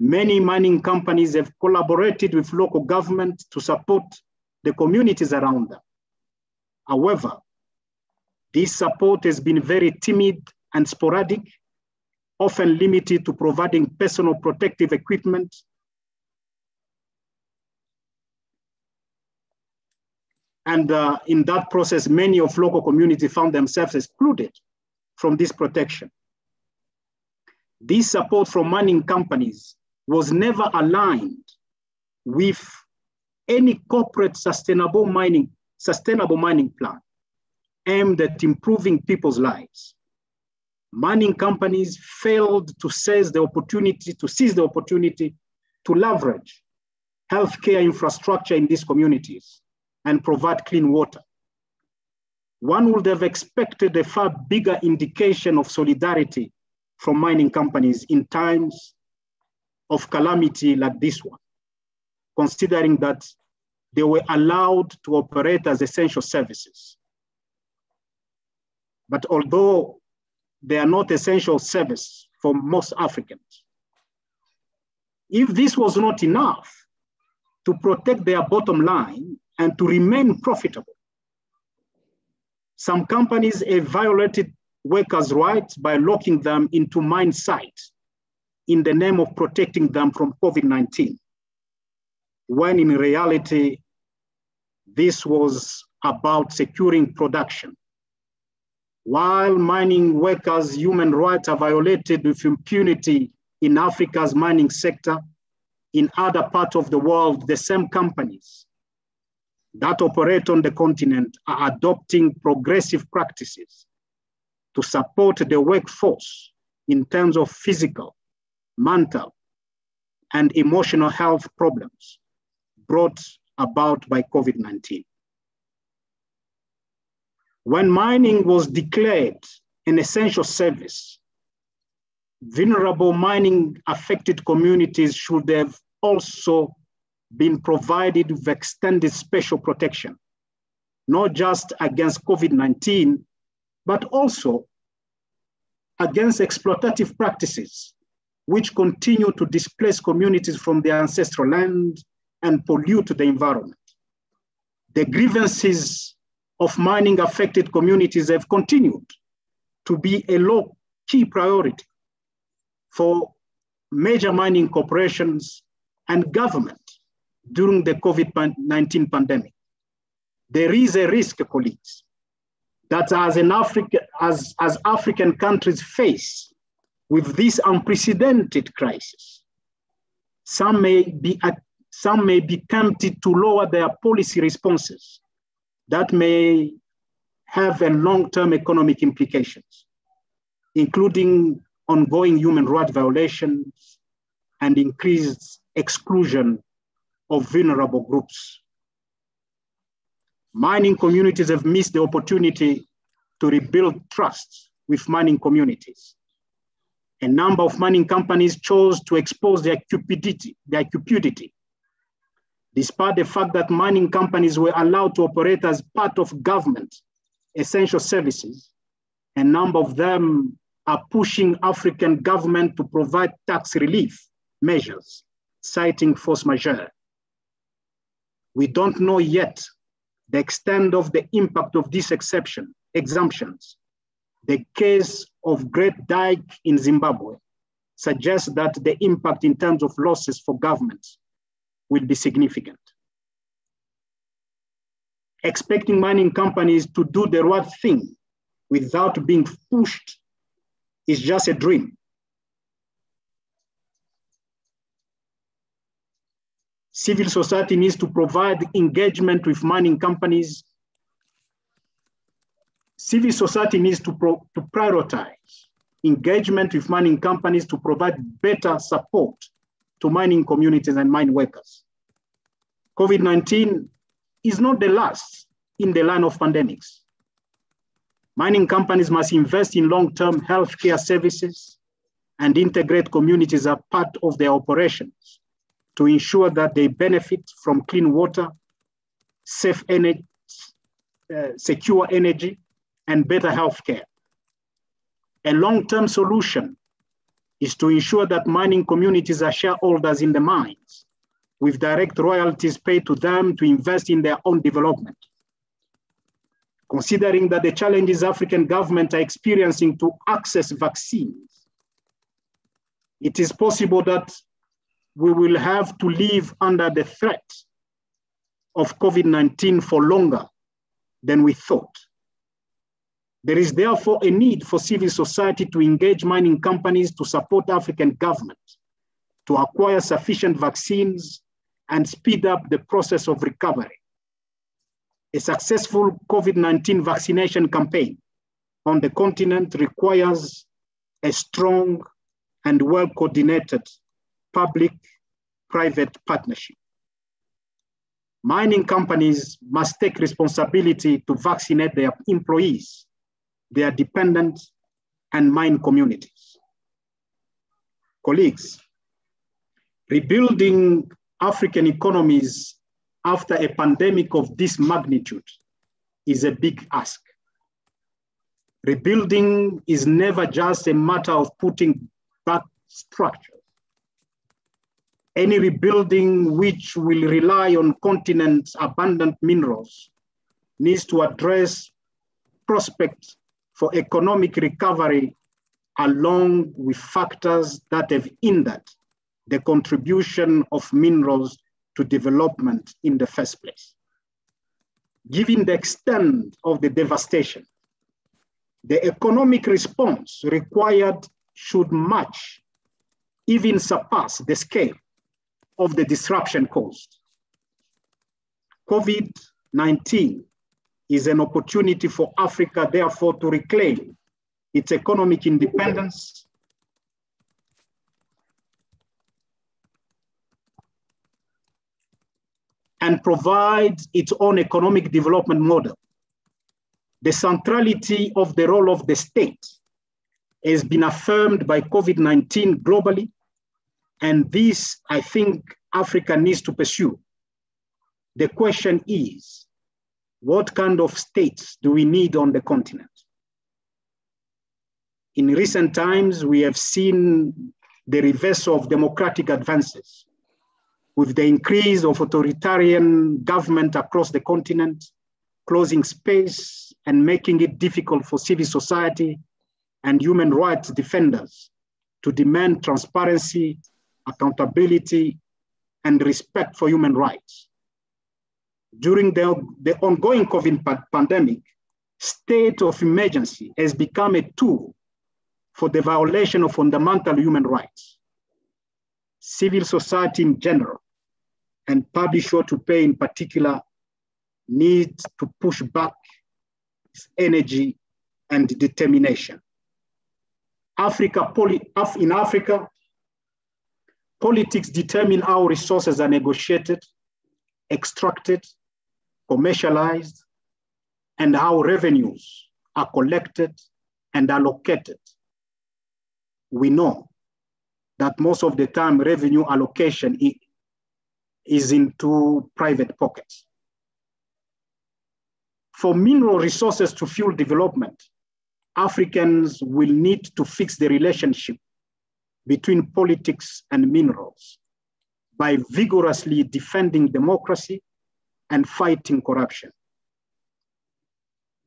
Many mining companies have collaborated with local government to support the communities around them. However, this support has been very timid and sporadic, often limited to providing personal protective equipment And uh, in that process, many of local communities found themselves excluded from this protection. This support from mining companies was never aligned with any corporate sustainable mining, sustainable mining plan aimed at improving people's lives. Mining companies failed to seize the opportunity, to seize the opportunity to leverage healthcare infrastructure in these communities and provide clean water. One would have expected a far bigger indication of solidarity from mining companies in times of calamity like this one, considering that they were allowed to operate as essential services. But although they are not essential service for most Africans, if this was not enough to protect their bottom line, and to remain profitable. Some companies have violated workers' rights by locking them into mine sites in the name of protecting them from COVID-19, when in reality, this was about securing production. While mining workers' human rights are violated with impunity in Africa's mining sector, in other parts of the world, the same companies that operate on the continent are adopting progressive practices to support the workforce in terms of physical, mental, and emotional health problems brought about by COVID-19. When mining was declared an essential service, vulnerable mining affected communities should have also been provided with extended special protection, not just against COVID-19, but also against exploitative practices, which continue to displace communities from their ancestral land and pollute the environment. The grievances of mining affected communities have continued to be a low key priority for major mining corporations and government during the COVID-19 pandemic. There is a risk, colleagues, that as, an Africa, as, as African countries face with this unprecedented crisis, some may, be, some may be tempted to lower their policy responses that may have a long-term economic implications, including ongoing human rights violations and increased exclusion of vulnerable groups. Mining communities have missed the opportunity to rebuild trust with mining communities. A number of mining companies chose to expose their cupidity, their cupidity. Despite the fact that mining companies were allowed to operate as part of government essential services, a number of them are pushing African government to provide tax relief measures, citing force majeure. We don't know yet the extent of the impact of these exception, exemptions. The case of Great Dyke in Zimbabwe suggests that the impact in terms of losses for governments will be significant. Expecting mining companies to do the right thing without being pushed is just a dream. Civil society needs to provide engagement with mining companies. Civil society needs to, pro to prioritize engagement with mining companies to provide better support to mining communities and mine workers. COVID-19 is not the last in the line of pandemics. Mining companies must invest in long-term healthcare services and integrate communities as part of their operations to ensure that they benefit from clean water, safe energy, uh, secure energy, and better healthcare. A long-term solution is to ensure that mining communities are shareholders in the mines with direct royalties paid to them to invest in their own development. Considering that the challenges African governments are experiencing to access vaccines, it is possible that we will have to live under the threat of COVID-19 for longer than we thought. There is therefore a need for civil society to engage mining companies to support African governments to acquire sufficient vaccines and speed up the process of recovery. A successful COVID-19 vaccination campaign on the continent requires a strong and well-coordinated public-private partnership. Mining companies must take responsibility to vaccinate their employees their dependents, and mine communities. Colleagues, rebuilding African economies after a pandemic of this magnitude is a big ask. Rebuilding is never just a matter of putting back structures. Any rebuilding which will rely on continent's abundant minerals needs to address prospects for economic recovery along with factors that have hindered the contribution of minerals to development in the first place. Given the extent of the devastation, the economic response required should match, even surpass the scale of the disruption caused. COVID-19 is an opportunity for Africa, therefore, to reclaim its economic independence and provide its own economic development model. The centrality of the role of the state has been affirmed by COVID-19 globally, and this, I think, Africa needs to pursue. The question is, what kind of states do we need on the continent? In recent times, we have seen the reverse of democratic advances with the increase of authoritarian government across the continent, closing space and making it difficult for civil society and human rights defenders to demand transparency, accountability, and respect for human rights during the, the ongoing COVID pandemic, state of emergency has become a tool for the violation of fundamental human rights. Civil society in general, and Publish What You Pay in particular, needs to push back its energy and determination. Africa, in Africa, politics determine how resources are negotiated, extracted, commercialized, and how revenues are collected and allocated. We know that most of the time revenue allocation is into private pockets. For mineral resources to fuel development, Africans will need to fix the relationship between politics and minerals by vigorously defending democracy and fighting corruption.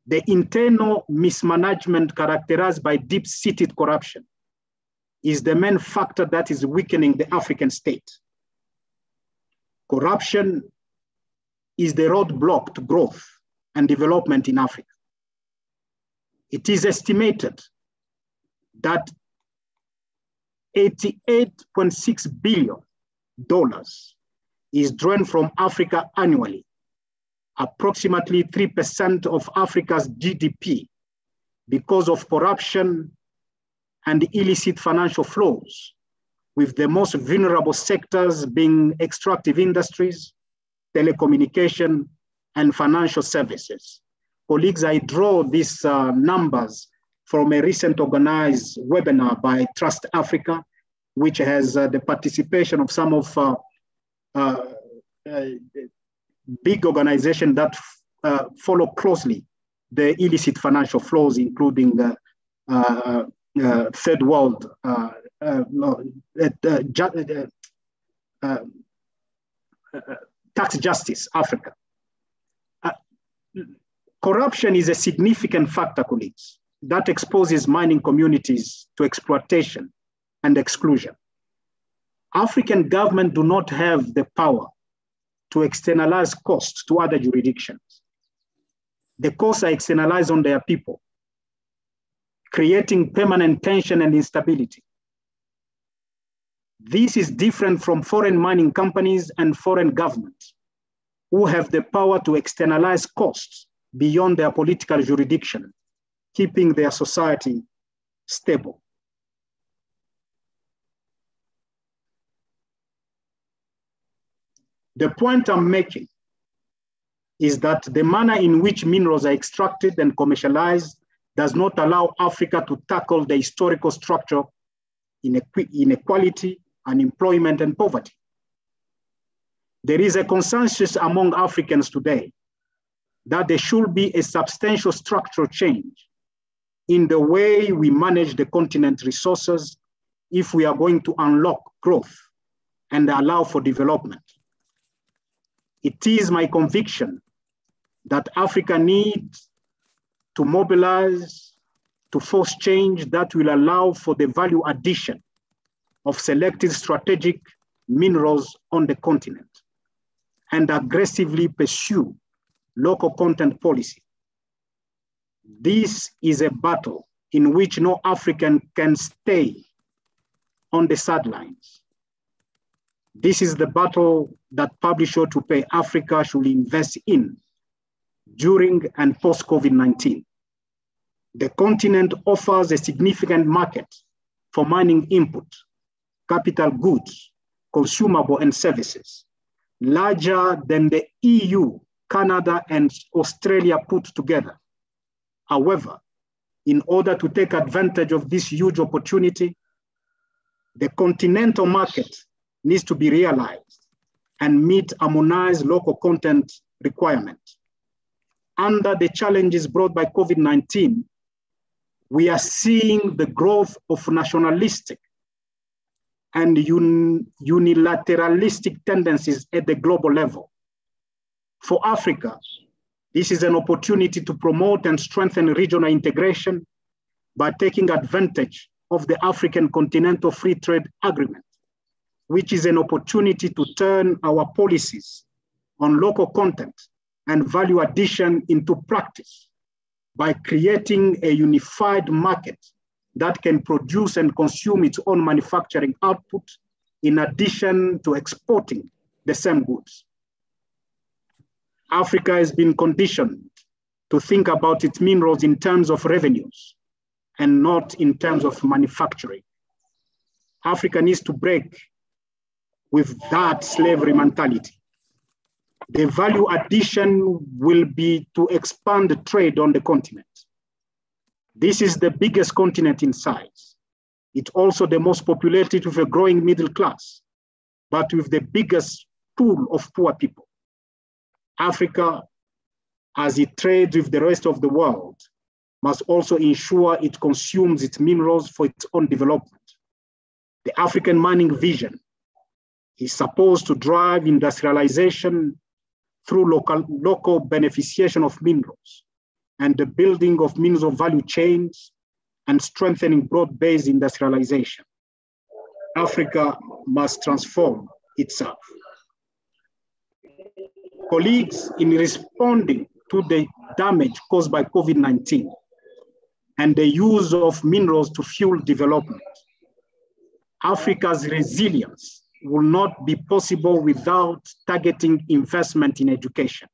The internal mismanagement characterized by deep-seated corruption is the main factor that is weakening the African state. Corruption is the roadblock to growth and development in Africa. It is estimated that 88.6 billion dollars is drawn from Africa annually, approximately 3% of Africa's GDP because of corruption and illicit financial flows, with the most vulnerable sectors being extractive industries, telecommunication, and financial services. Colleagues, I draw these uh, numbers from a recent organized webinar by Trust Africa, which has uh, the participation of some of uh, uh, uh big organizations that uh, follow closely the illicit financial flows, including third world tax justice, Africa. corruption is a significant factor, colleagues that exposes mining communities to exploitation and exclusion. African governments do not have the power to externalize costs to other jurisdictions. The costs are externalized on their people, creating permanent tension and instability. This is different from foreign mining companies and foreign governments who have the power to externalize costs beyond their political jurisdiction keeping their society stable. The point I'm making is that the manner in which minerals are extracted and commercialized does not allow Africa to tackle the historical structure in inequality, unemployment, and poverty. There is a consensus among Africans today that there should be a substantial structural change in the way we manage the continent resources if we are going to unlock growth and allow for development. It is my conviction that Africa needs to mobilize to force change that will allow for the value addition of selected strategic minerals on the continent and aggressively pursue local content policy this is a battle in which no African can stay on the sidelines. This is the battle that Publish What You Pay Africa should invest in during and post COVID 19. The continent offers a significant market for mining input, capital goods, consumable, and services, larger than the EU, Canada, and Australia put together. However, in order to take advantage of this huge opportunity, the continental market needs to be realized and meet harmonized local content requirements. Under the challenges brought by COVID-19, we are seeing the growth of nationalistic and un unilateralistic tendencies at the global level. For Africa, this is an opportunity to promote and strengthen regional integration by taking advantage of the African Continental Free Trade Agreement, which is an opportunity to turn our policies on local content and value addition into practice by creating a unified market that can produce and consume its own manufacturing output in addition to exporting the same goods. Africa has been conditioned to think about its minerals in terms of revenues and not in terms of manufacturing. Africa needs to break with that slavery mentality. The value addition will be to expand trade on the continent. This is the biggest continent in size. It's also the most populated with a growing middle class, but with the biggest pool of poor people. Africa, as it trades with the rest of the world, must also ensure it consumes its minerals for its own development. The African mining vision is supposed to drive industrialization through local, local beneficiation of minerals and the building of mineral value chains and strengthening broad-based industrialization. Africa must transform itself. Colleagues, in responding to the damage caused by COVID-19 and the use of minerals to fuel development, Africa's resilience will not be possible without targeting investment in education.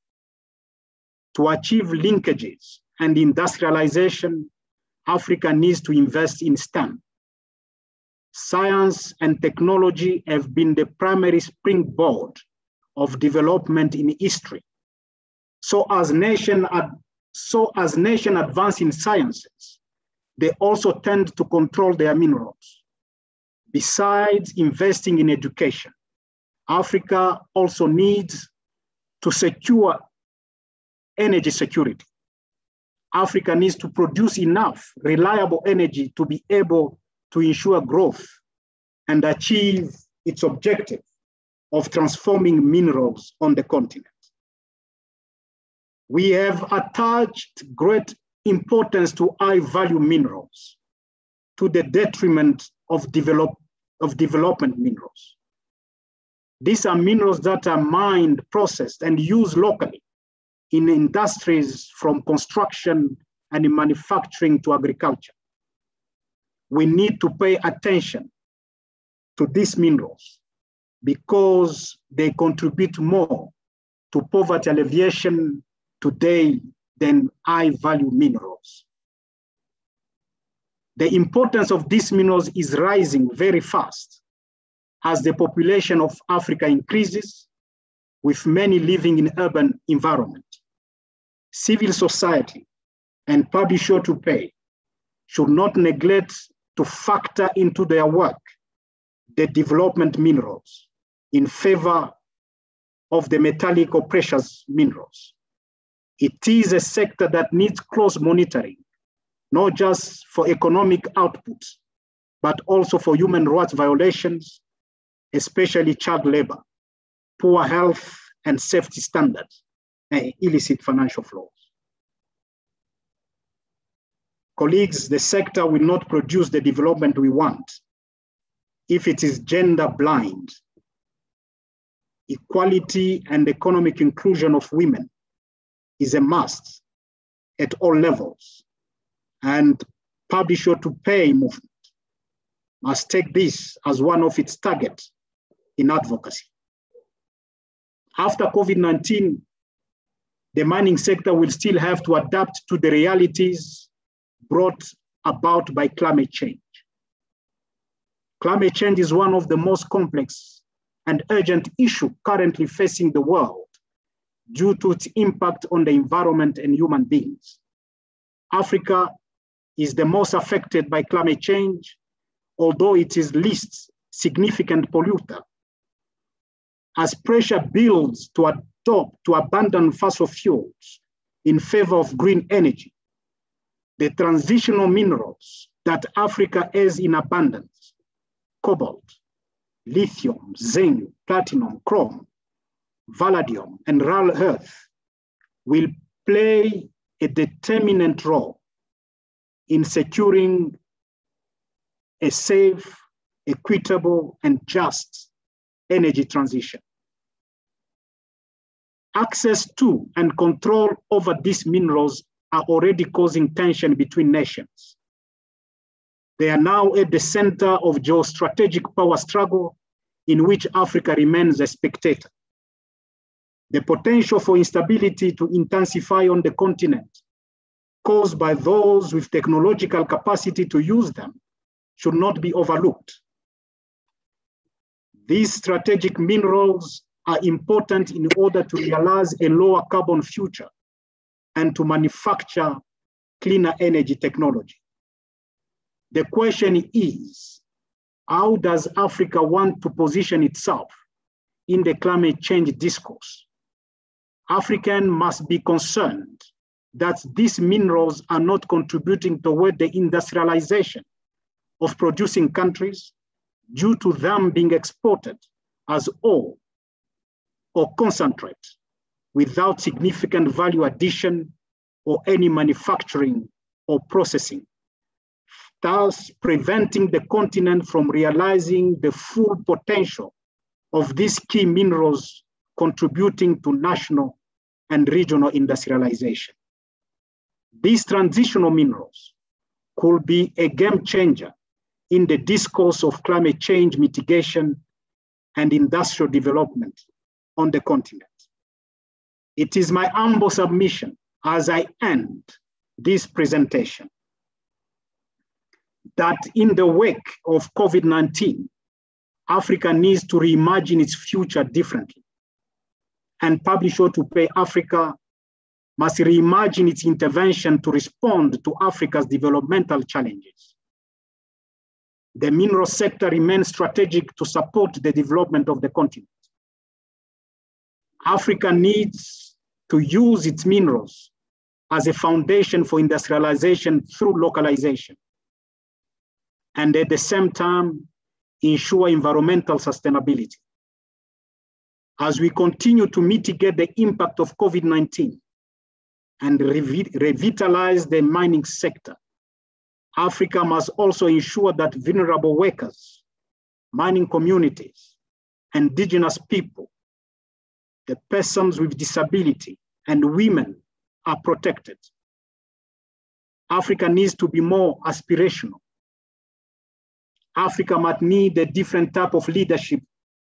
To achieve linkages and industrialization, Africa needs to invest in STEM. Science and technology have been the primary springboard of development in history. So as nation, so as nation advance in sciences, they also tend to control their minerals. Besides investing in education, Africa also needs to secure energy security. Africa needs to produce enough reliable energy to be able to ensure growth and achieve its objective of transforming minerals on the continent. We have attached great importance to high value minerals to the detriment of, develop, of development minerals. These are minerals that are mined, processed, and used locally in industries from construction and in manufacturing to agriculture. We need to pay attention to these minerals because they contribute more to poverty alleviation today than high value minerals. The importance of these minerals is rising very fast as the population of Africa increases, with many living in urban environment. Civil society and Publish What You Pay should not neglect to factor into their work the development minerals in favor of the metallic or precious minerals. It is a sector that needs close monitoring, not just for economic output, but also for human rights violations, especially child labor, poor health and safety standards, and illicit financial flows. Colleagues, the sector will not produce the development we want if it is gender blind. Equality and economic inclusion of women is a must at all levels. And publisher to pay movement must take this as one of its targets in advocacy. After COVID-19, the mining sector will still have to adapt to the realities brought about by climate change. Climate change is one of the most complex and urgent issue currently facing the world due to its impact on the environment and human beings. Africa is the most affected by climate change, although it is least significant polluter. As pressure builds to adopt to abandon fossil fuels in favor of green energy, the transitional minerals that Africa has in abundance, cobalt, lithium, zinc, platinum, chrome, vanadium, and rare earth will play a determinant role in securing a safe, equitable, and just energy transition. Access to and control over these minerals are already causing tension between nations. They are now at the center of geostrategic power struggle in which Africa remains a spectator the potential for instability to intensify on the continent caused by those with technological capacity to use them should not be overlooked. These strategic minerals are important in order to realize a lower carbon future and to manufacture cleaner energy technology. The question is, how does Africa want to position itself in the climate change discourse? African must be concerned that these minerals are not contributing toward the industrialization of producing countries due to them being exported as ore or concentrate without significant value addition or any manufacturing or processing. Thus preventing the continent from realizing the full potential of these key minerals contributing to national and regional industrialization. These transitional minerals could be a game changer in the discourse of climate change mitigation and industrial development on the continent. It is my humble submission as I end this presentation that in the wake of COVID-19, Africa needs to reimagine its future differently. And Publish What You Pay Africa must reimagine its intervention to respond to Africa's developmental challenges. The mineral sector remains strategic to support the development of the continent. Africa needs to use its minerals as a foundation for industrialization through localization. And at the same time, ensure environmental sustainability. As we continue to mitigate the impact of COVID-19 and revitalize the mining sector, Africa must also ensure that vulnerable workers, mining communities, indigenous people, the persons with disability, and women are protected. Africa needs to be more aspirational. Africa might need a different type of leadership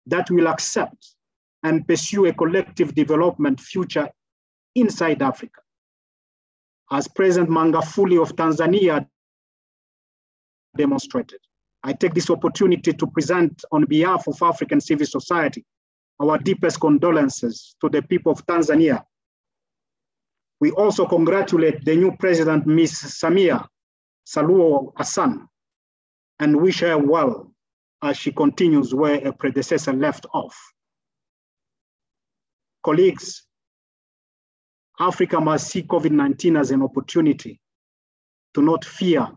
that will accept and pursue a collective development future inside Africa. As President Magufuli of Tanzania demonstrated. I take this opportunity to present on behalf of African civil society our deepest condolences to the people of Tanzania. We also congratulate the new president, Ms. Samia Suluhu Hassan, and wish her well as she continues where her predecessor left off. Colleagues, Africa must see COVID-19 as an opportunity to not fear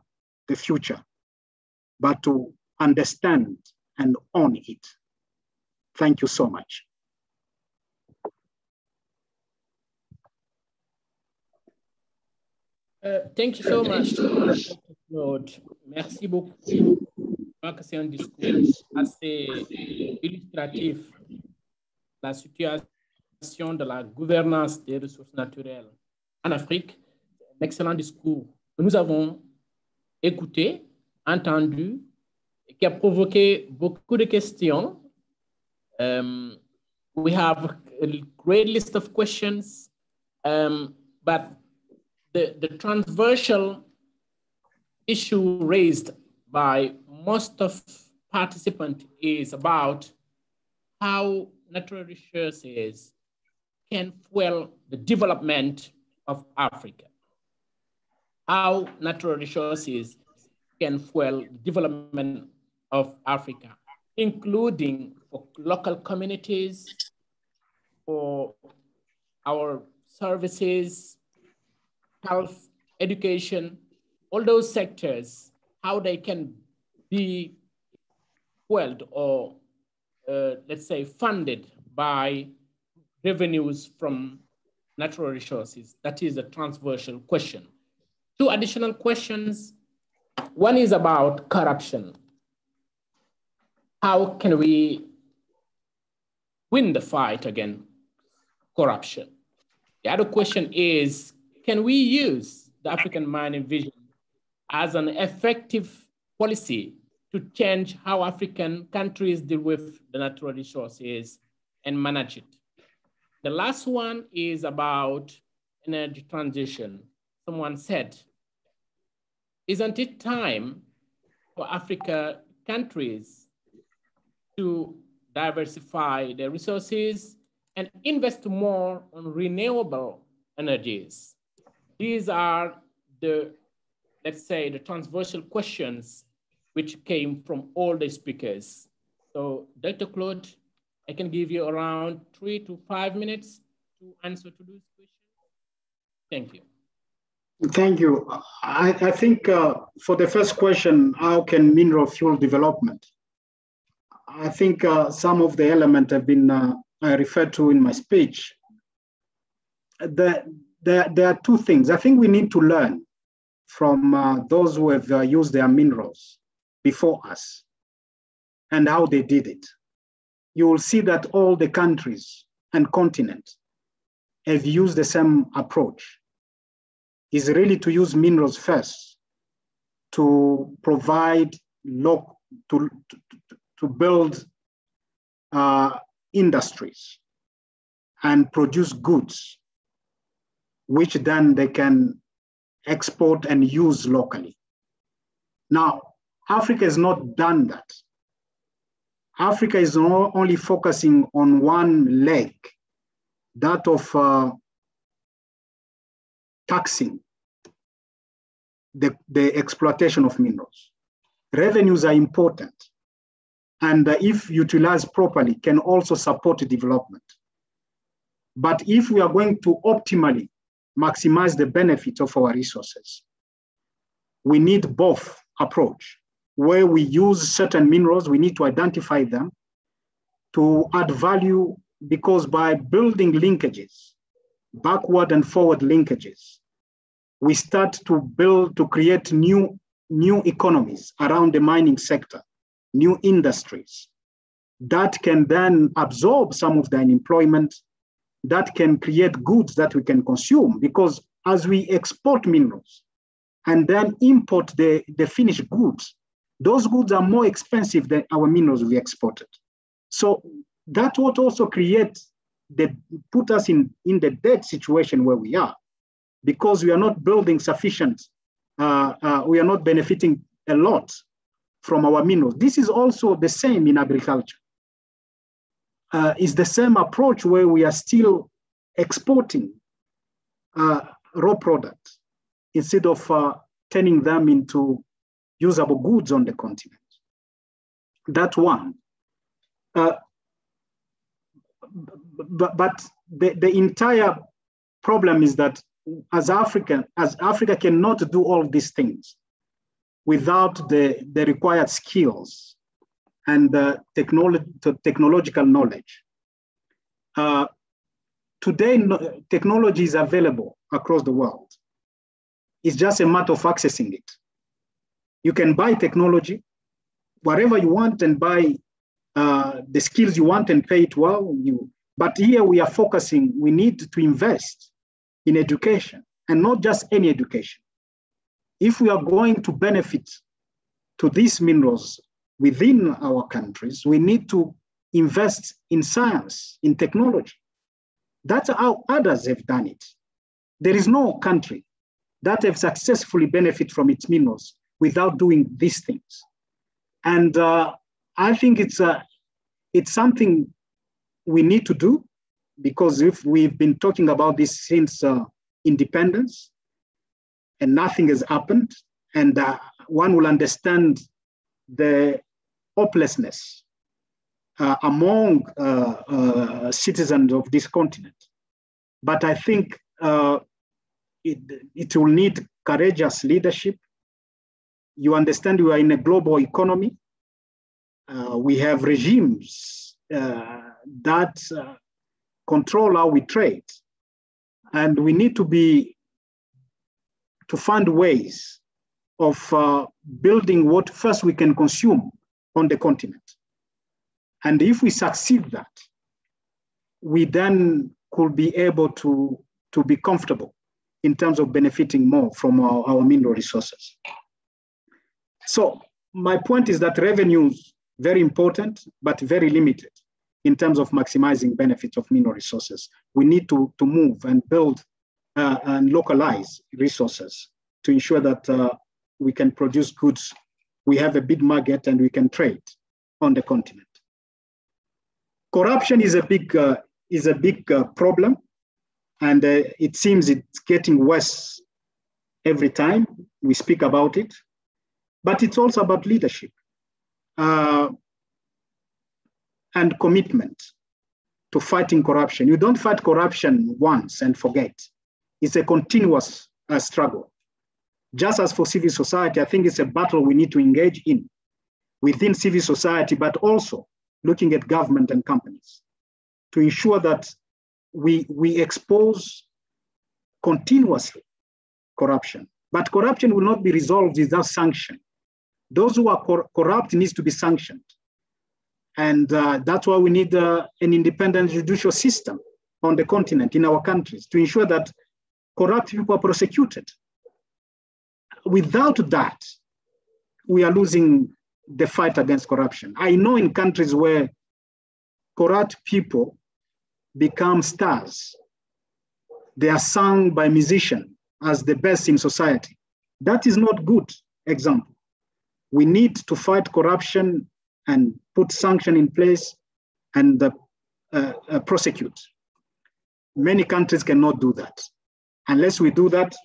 the future, but to understand and own it. Thank you so much. Uh, thank you so much, Claude. Merci beaucoup. Je crois que c'est un discours assez illustratif la situation de la gouvernance des ressources naturelles en Afrique. Un excellent discours que nous avons écouté, entendu, et qui a provoqué beaucoup de questions. Um, we have a great list of questions, um, but the, the transversal issue raised by most of participants is about how natural resources can fuel the development of Africa. How natural resources can fuel development of Africa, including for local communities, for our services, health, education, all those sectors, how they can be fueled or uh, let's say funded by revenues from natural resources. That is a transversal question. Two additional questions. One is about corruption. How can we win the fight against corruption? The other question is, can we use the African mining vision as an effective policy to change how African countries deal with the natural resources and manage it? The last one is about energy transition. Someone said, isn't it time for Africa countries to diversify their resources and invest more on renewable energies? These are the, let's say, the transversal questions which came from all the speakers. So Dr. Claude, I can give you around three to five minutes to answer to those questions. Thank you. Thank you. I, I think uh, for the first question, how can mineral fuel development? I think uh, some of the elements have been uh, I referred to in my speech. The, there, there are two things. I think we need to learn from uh, those who have uh, used their minerals before us and how they did it, you will see that all the countries and continents have used the same approach. Is really to use minerals first to provide low, to, to, to build uh, industries and produce goods, which then they can export and use locally. Now, Africa has not done that. Africa is only focusing on one leg, that of uh, taxing the, the exploitation of minerals. Revenues are important, and uh, if utilized properly, can also support development. But if we are going to optimally maximize the benefit of our resources, we need both approach. Where we use certain minerals, we need to identify them to add value because by building linkages, backward and forward linkages, we start to build, to create new, new economies around the mining sector, new industries that can then absorb some of the unemployment, that can create goods that we can consume. Because as we export minerals and then import the, the finished goods, those goods are more expensive than our minerals we exported. So that what also create the put us in, in the dead situation where we are because we are not building sufficient, uh, uh, we are not benefiting a lot from our minerals. This is also the same in agriculture. Uh, it's the same approach where we are still exporting uh, raw products instead of uh, turning them into usable goods on the continent. That one. Uh, but, but the, the entire problem is that as Africa, as Africa cannot do all these things without the, the required skills and the technology, technological knowledge. Uh, today, no, technology is available across the world. It's just a matter of accessing it. You can buy technology, whatever you want, and buy uh, the skills you want and pay it well. You, but here we are focusing, we need to invest in education and not just any education. If we are going to benefit to these minerals within our countries, we need to invest in science, in technology. That's how others have done it. There is no country that have successfully benefit from its minerals without doing these things. And uh, I think it's, uh, it's something we need to do because if we've been talking about this since uh, independence and nothing has happened, and uh, one will understand the hopelessness uh, among uh, uh, citizens of this continent. But I think uh, it, it will need courageous leadership. You understand we are in a global economy. we have regimes that control how we trade. And we need to be, to find ways of uh, building what first we can consume on the continent. And if we succeed that, we then could be able to, to be comfortable in terms of benefiting more from our, our mineral resources. So my point is that revenues, very important, but very limited in terms of maximizing benefits of mineral resources. We need to, to move and build uh, and localize resources to ensure that uh, we can produce goods. We have a big market and we can trade on the continent. Corruption is a big, uh, is a big uh, problem and uh, it seems it's getting worse every time we speak about it, but it's also about leadership. Uh, and commitment to fighting corruption. You don't fight corruption once and forget. It's a continuous uh, struggle. Just as for civil society, I think it's a battle we need to engage in within civil society, but also looking at government and companies to ensure that we, we expose continuously corruption But corruption will not be resolved without sanction. Those who are cor corrupt needs to be sanctioned. And uh, that's why we need uh, an independent judicial system on the continent, in our countries, to ensure that corrupt people are prosecuted. Without that, we are losing the fight against corruption. I know in countries where corrupt people become stars, they are sung by musicians as the best in society. That is not good example. We need to fight corruption and put sanction in place and uh, uh, prosecute. Many countries cannot do that. Unless we do that,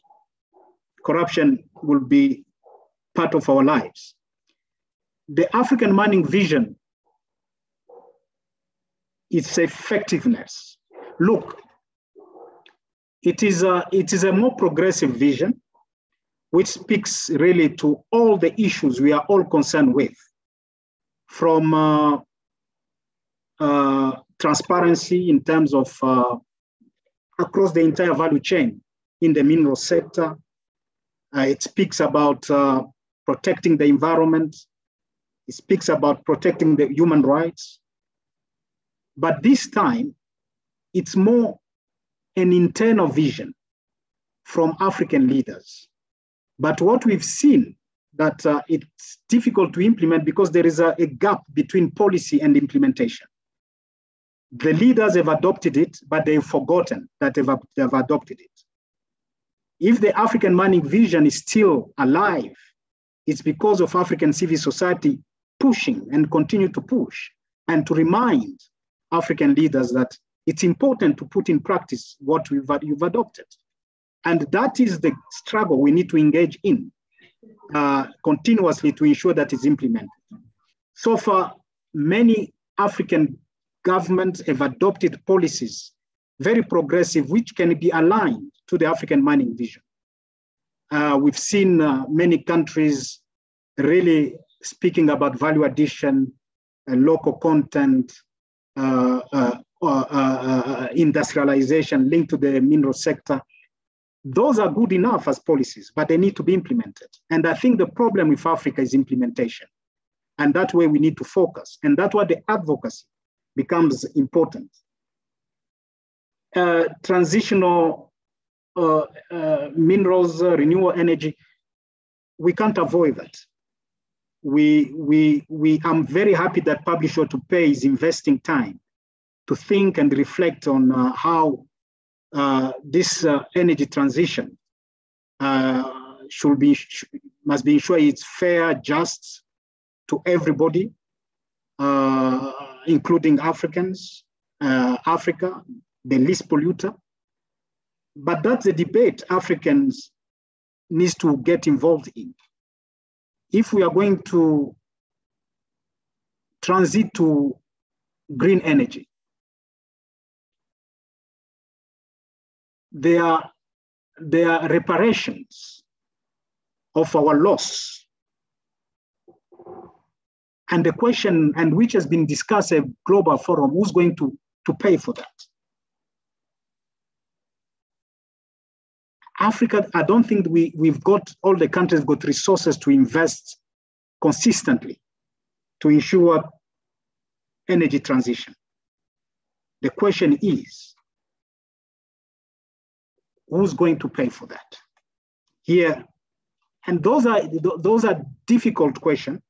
corruption will be part of our lives. The African mining vision, its effectiveness. Look, it is a, it is a more progressive vision, which speaks really to all the issues we are all concerned with, from uh, uh, transparency in terms of uh, across the entire value chain in the mineral sector. Uh, it speaks about uh, protecting the environment. It speaks about protecting the human rights. But this time, it's more an internal vision from African leaders. But what we've seen that uh, it's difficult to implement because there is a, a, gap between policy and implementation. The leaders have adopted it, but they've forgotten that they've, they've adopted it. If the African mining vision is still alive, it's because of African civil society pushing and continue to push and to remind African leaders that it's important to put in practice what we've, you've adopted. And that is the struggle we need to engage in uh, continuously to ensure that it's implemented. So far, many African governments have adopted policies, very progressive, which can be aligned to the African mining vision. Uh, we've seen uh, many countries really speaking about value addition, uh, local content, uh, uh, uh, uh, industrialization linked to the mineral sector. Those are good enough as policies, but they need to be implemented. And I think the problem with Africa is implementation. And that's where we need to focus. And that's why the advocacy becomes important. Transitional minerals, renewable energy, we can't avoid that. We, we, we, I'm very happy that Publish What You Pay is investing time to think and reflect on uh, how uh, this uh, energy transition should be must be ensured it's fair, just to everybody, including Africans, Africa, the least polluter. But that's a debate Africans needs to get involved in. If we are going to transit to green energy, there are, there are reparations of our loss. And the question, and which has been discussed at global forum, who's going to, to pay for that? Africa, I don't think we, we've got, all the countries got resources to invest consistently to ensure energy transition. The question is, who's going to pay for that? Here, and those are those are difficult questions,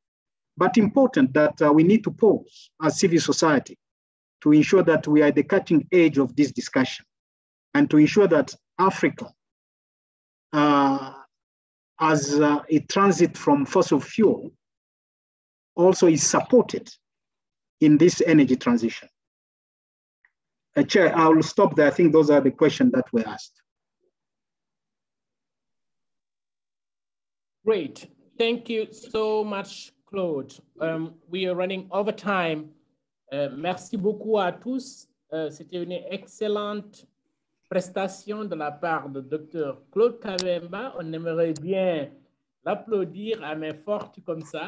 but important that uh, we need to pose as civil society to ensure that we are at the cutting edge of this discussion and to ensure that Africa, as uh, a transit from fossil fuel, also is supported in this energy transition. Uh, Chair, I will stop there. I think those are the questions that were asked. Great. Thank you so much, Claude. Um, we are running over time. Uh, merci beaucoup à tous. Uh, C'était une excellente prestation de la part de Dr. Claude Kavemba. On aimerait bien l'applaudir à main forte comme ça.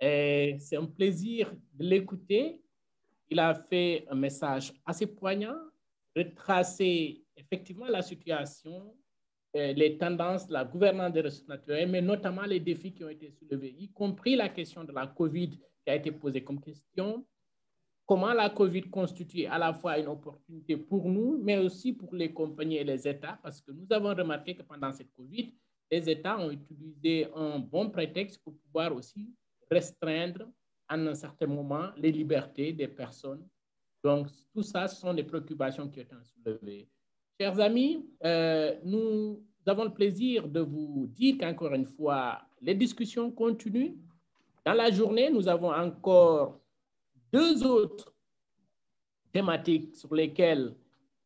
C'est un plaisir de l'écouter. Il a fait un message assez poignant, retracer effectivement la situation euh, les tendances, la gouvernance des ressources naturelles, mais notamment les défis qui ont été soulevés, y compris la question de la COVID qui a été posée comme question. Comment la COVID constitue à la fois une opportunité pour nous, mais aussi pour les compagnies et les États, parce que nous avons remarqué que pendant cette COVID, les États ont utilisé un bon prétexte pour pouvoir aussi restreindre à un certain moment les libertés des personnes. Donc, tout ça, ce sont des préoccupations qui ont été soulevées. Chers amis, euh, nous avons le plaisir de vous dire qu'encore une fois, les discussions continuent. Dans la journée, nous avons encore deux autres thématiques sur lesquelles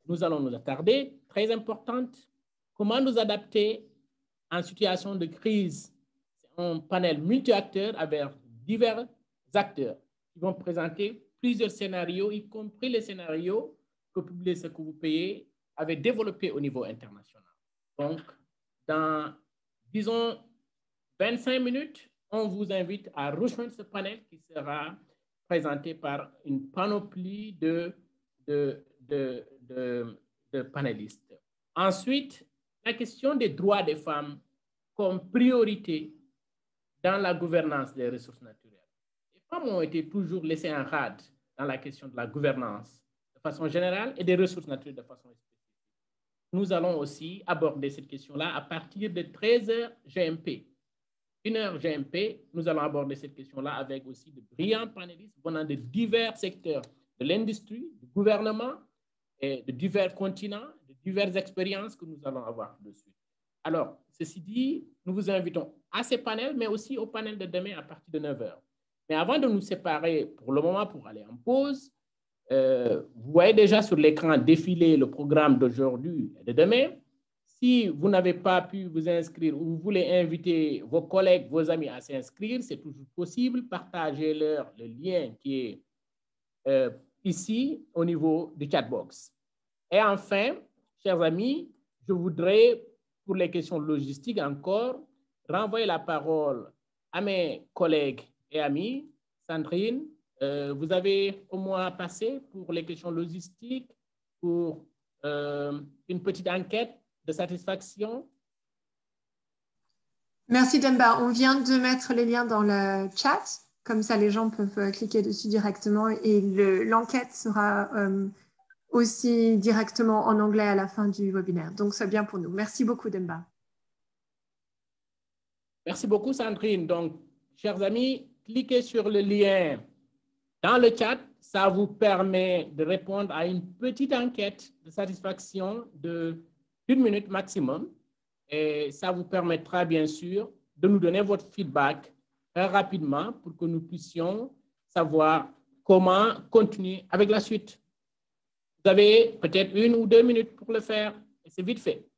nous allons nous attarder, très importantes. Comment nous adapter en situation de crise? C'est un panel multi-acteurs avec divers acteurs qui vont présenter plusieurs scénarios, y compris les scénarios que Publier ce que vous payez avait développé au niveau international. Donc, dans, disons, 25 minutes, on vous invite à rejoindre ce panel qui sera présenté par une panoplie de, de, de, de, panélistes. Ensuite, la question des droits des femmes comme priorité dans la gouvernance des ressources naturelles. Les femmes ont été toujours laissées en rade dans la question de la gouvernance de façon générale et des ressources naturelles de façon spécifique nous allons aussi aborder cette question-là à partir de 13h GMP. Une heure GMP, nous allons aborder cette question-là avec aussi de brillants panélistes venant de divers secteurs de l'industrie, du gouvernement, et de divers continents, de diverses expériences que nous allons avoir dessus. Alors, ceci dit, nous vous invitons à ces panels, mais aussi au panel de demain à partir de 9h. Mais avant de nous séparer pour le moment pour aller en pause, euh, vous voyez déjà sur l'écran défiler le programme d'aujourd'hui et de demain. Si vous n'avez pas pu vous inscrire ou vous voulez inviter vos collègues, vos amis à s'inscrire, c'est toujours possible. Partagez-leur le lien qui est euh, ici au niveau du chat box. Et enfin, chers amis, je voudrais, pour les questions logistiques encore, renvoyer la parole à mes collègues et amis, Sandrine, euh, vous avez au moins passé pour les questions logistiques, pour euh, une petite enquête? De satisfaction. Merci Demba. On vient de mettre les liens dans le chat. Comme ça, les gens peuvent euh, cliquer dessus directement et l'enquête sera aussi directement en anglais à la fin du webinaire. Donc, c'est bien pour nous. Merci beaucoup, Demba. Merci beaucoup, Sandrine. Donc, chers amis, cliquez sur le lien dans le chat, ça vous permet de répondre à une petite enquête de satisfaction de une minute maximum. Et ça vous permettra bien sûr de nous donner votre feedback très rapidement pour que nous puissions savoir comment continuer avec la suite. Vous avez peut-être une ou deux minutes pour le faire et c'est vite fait.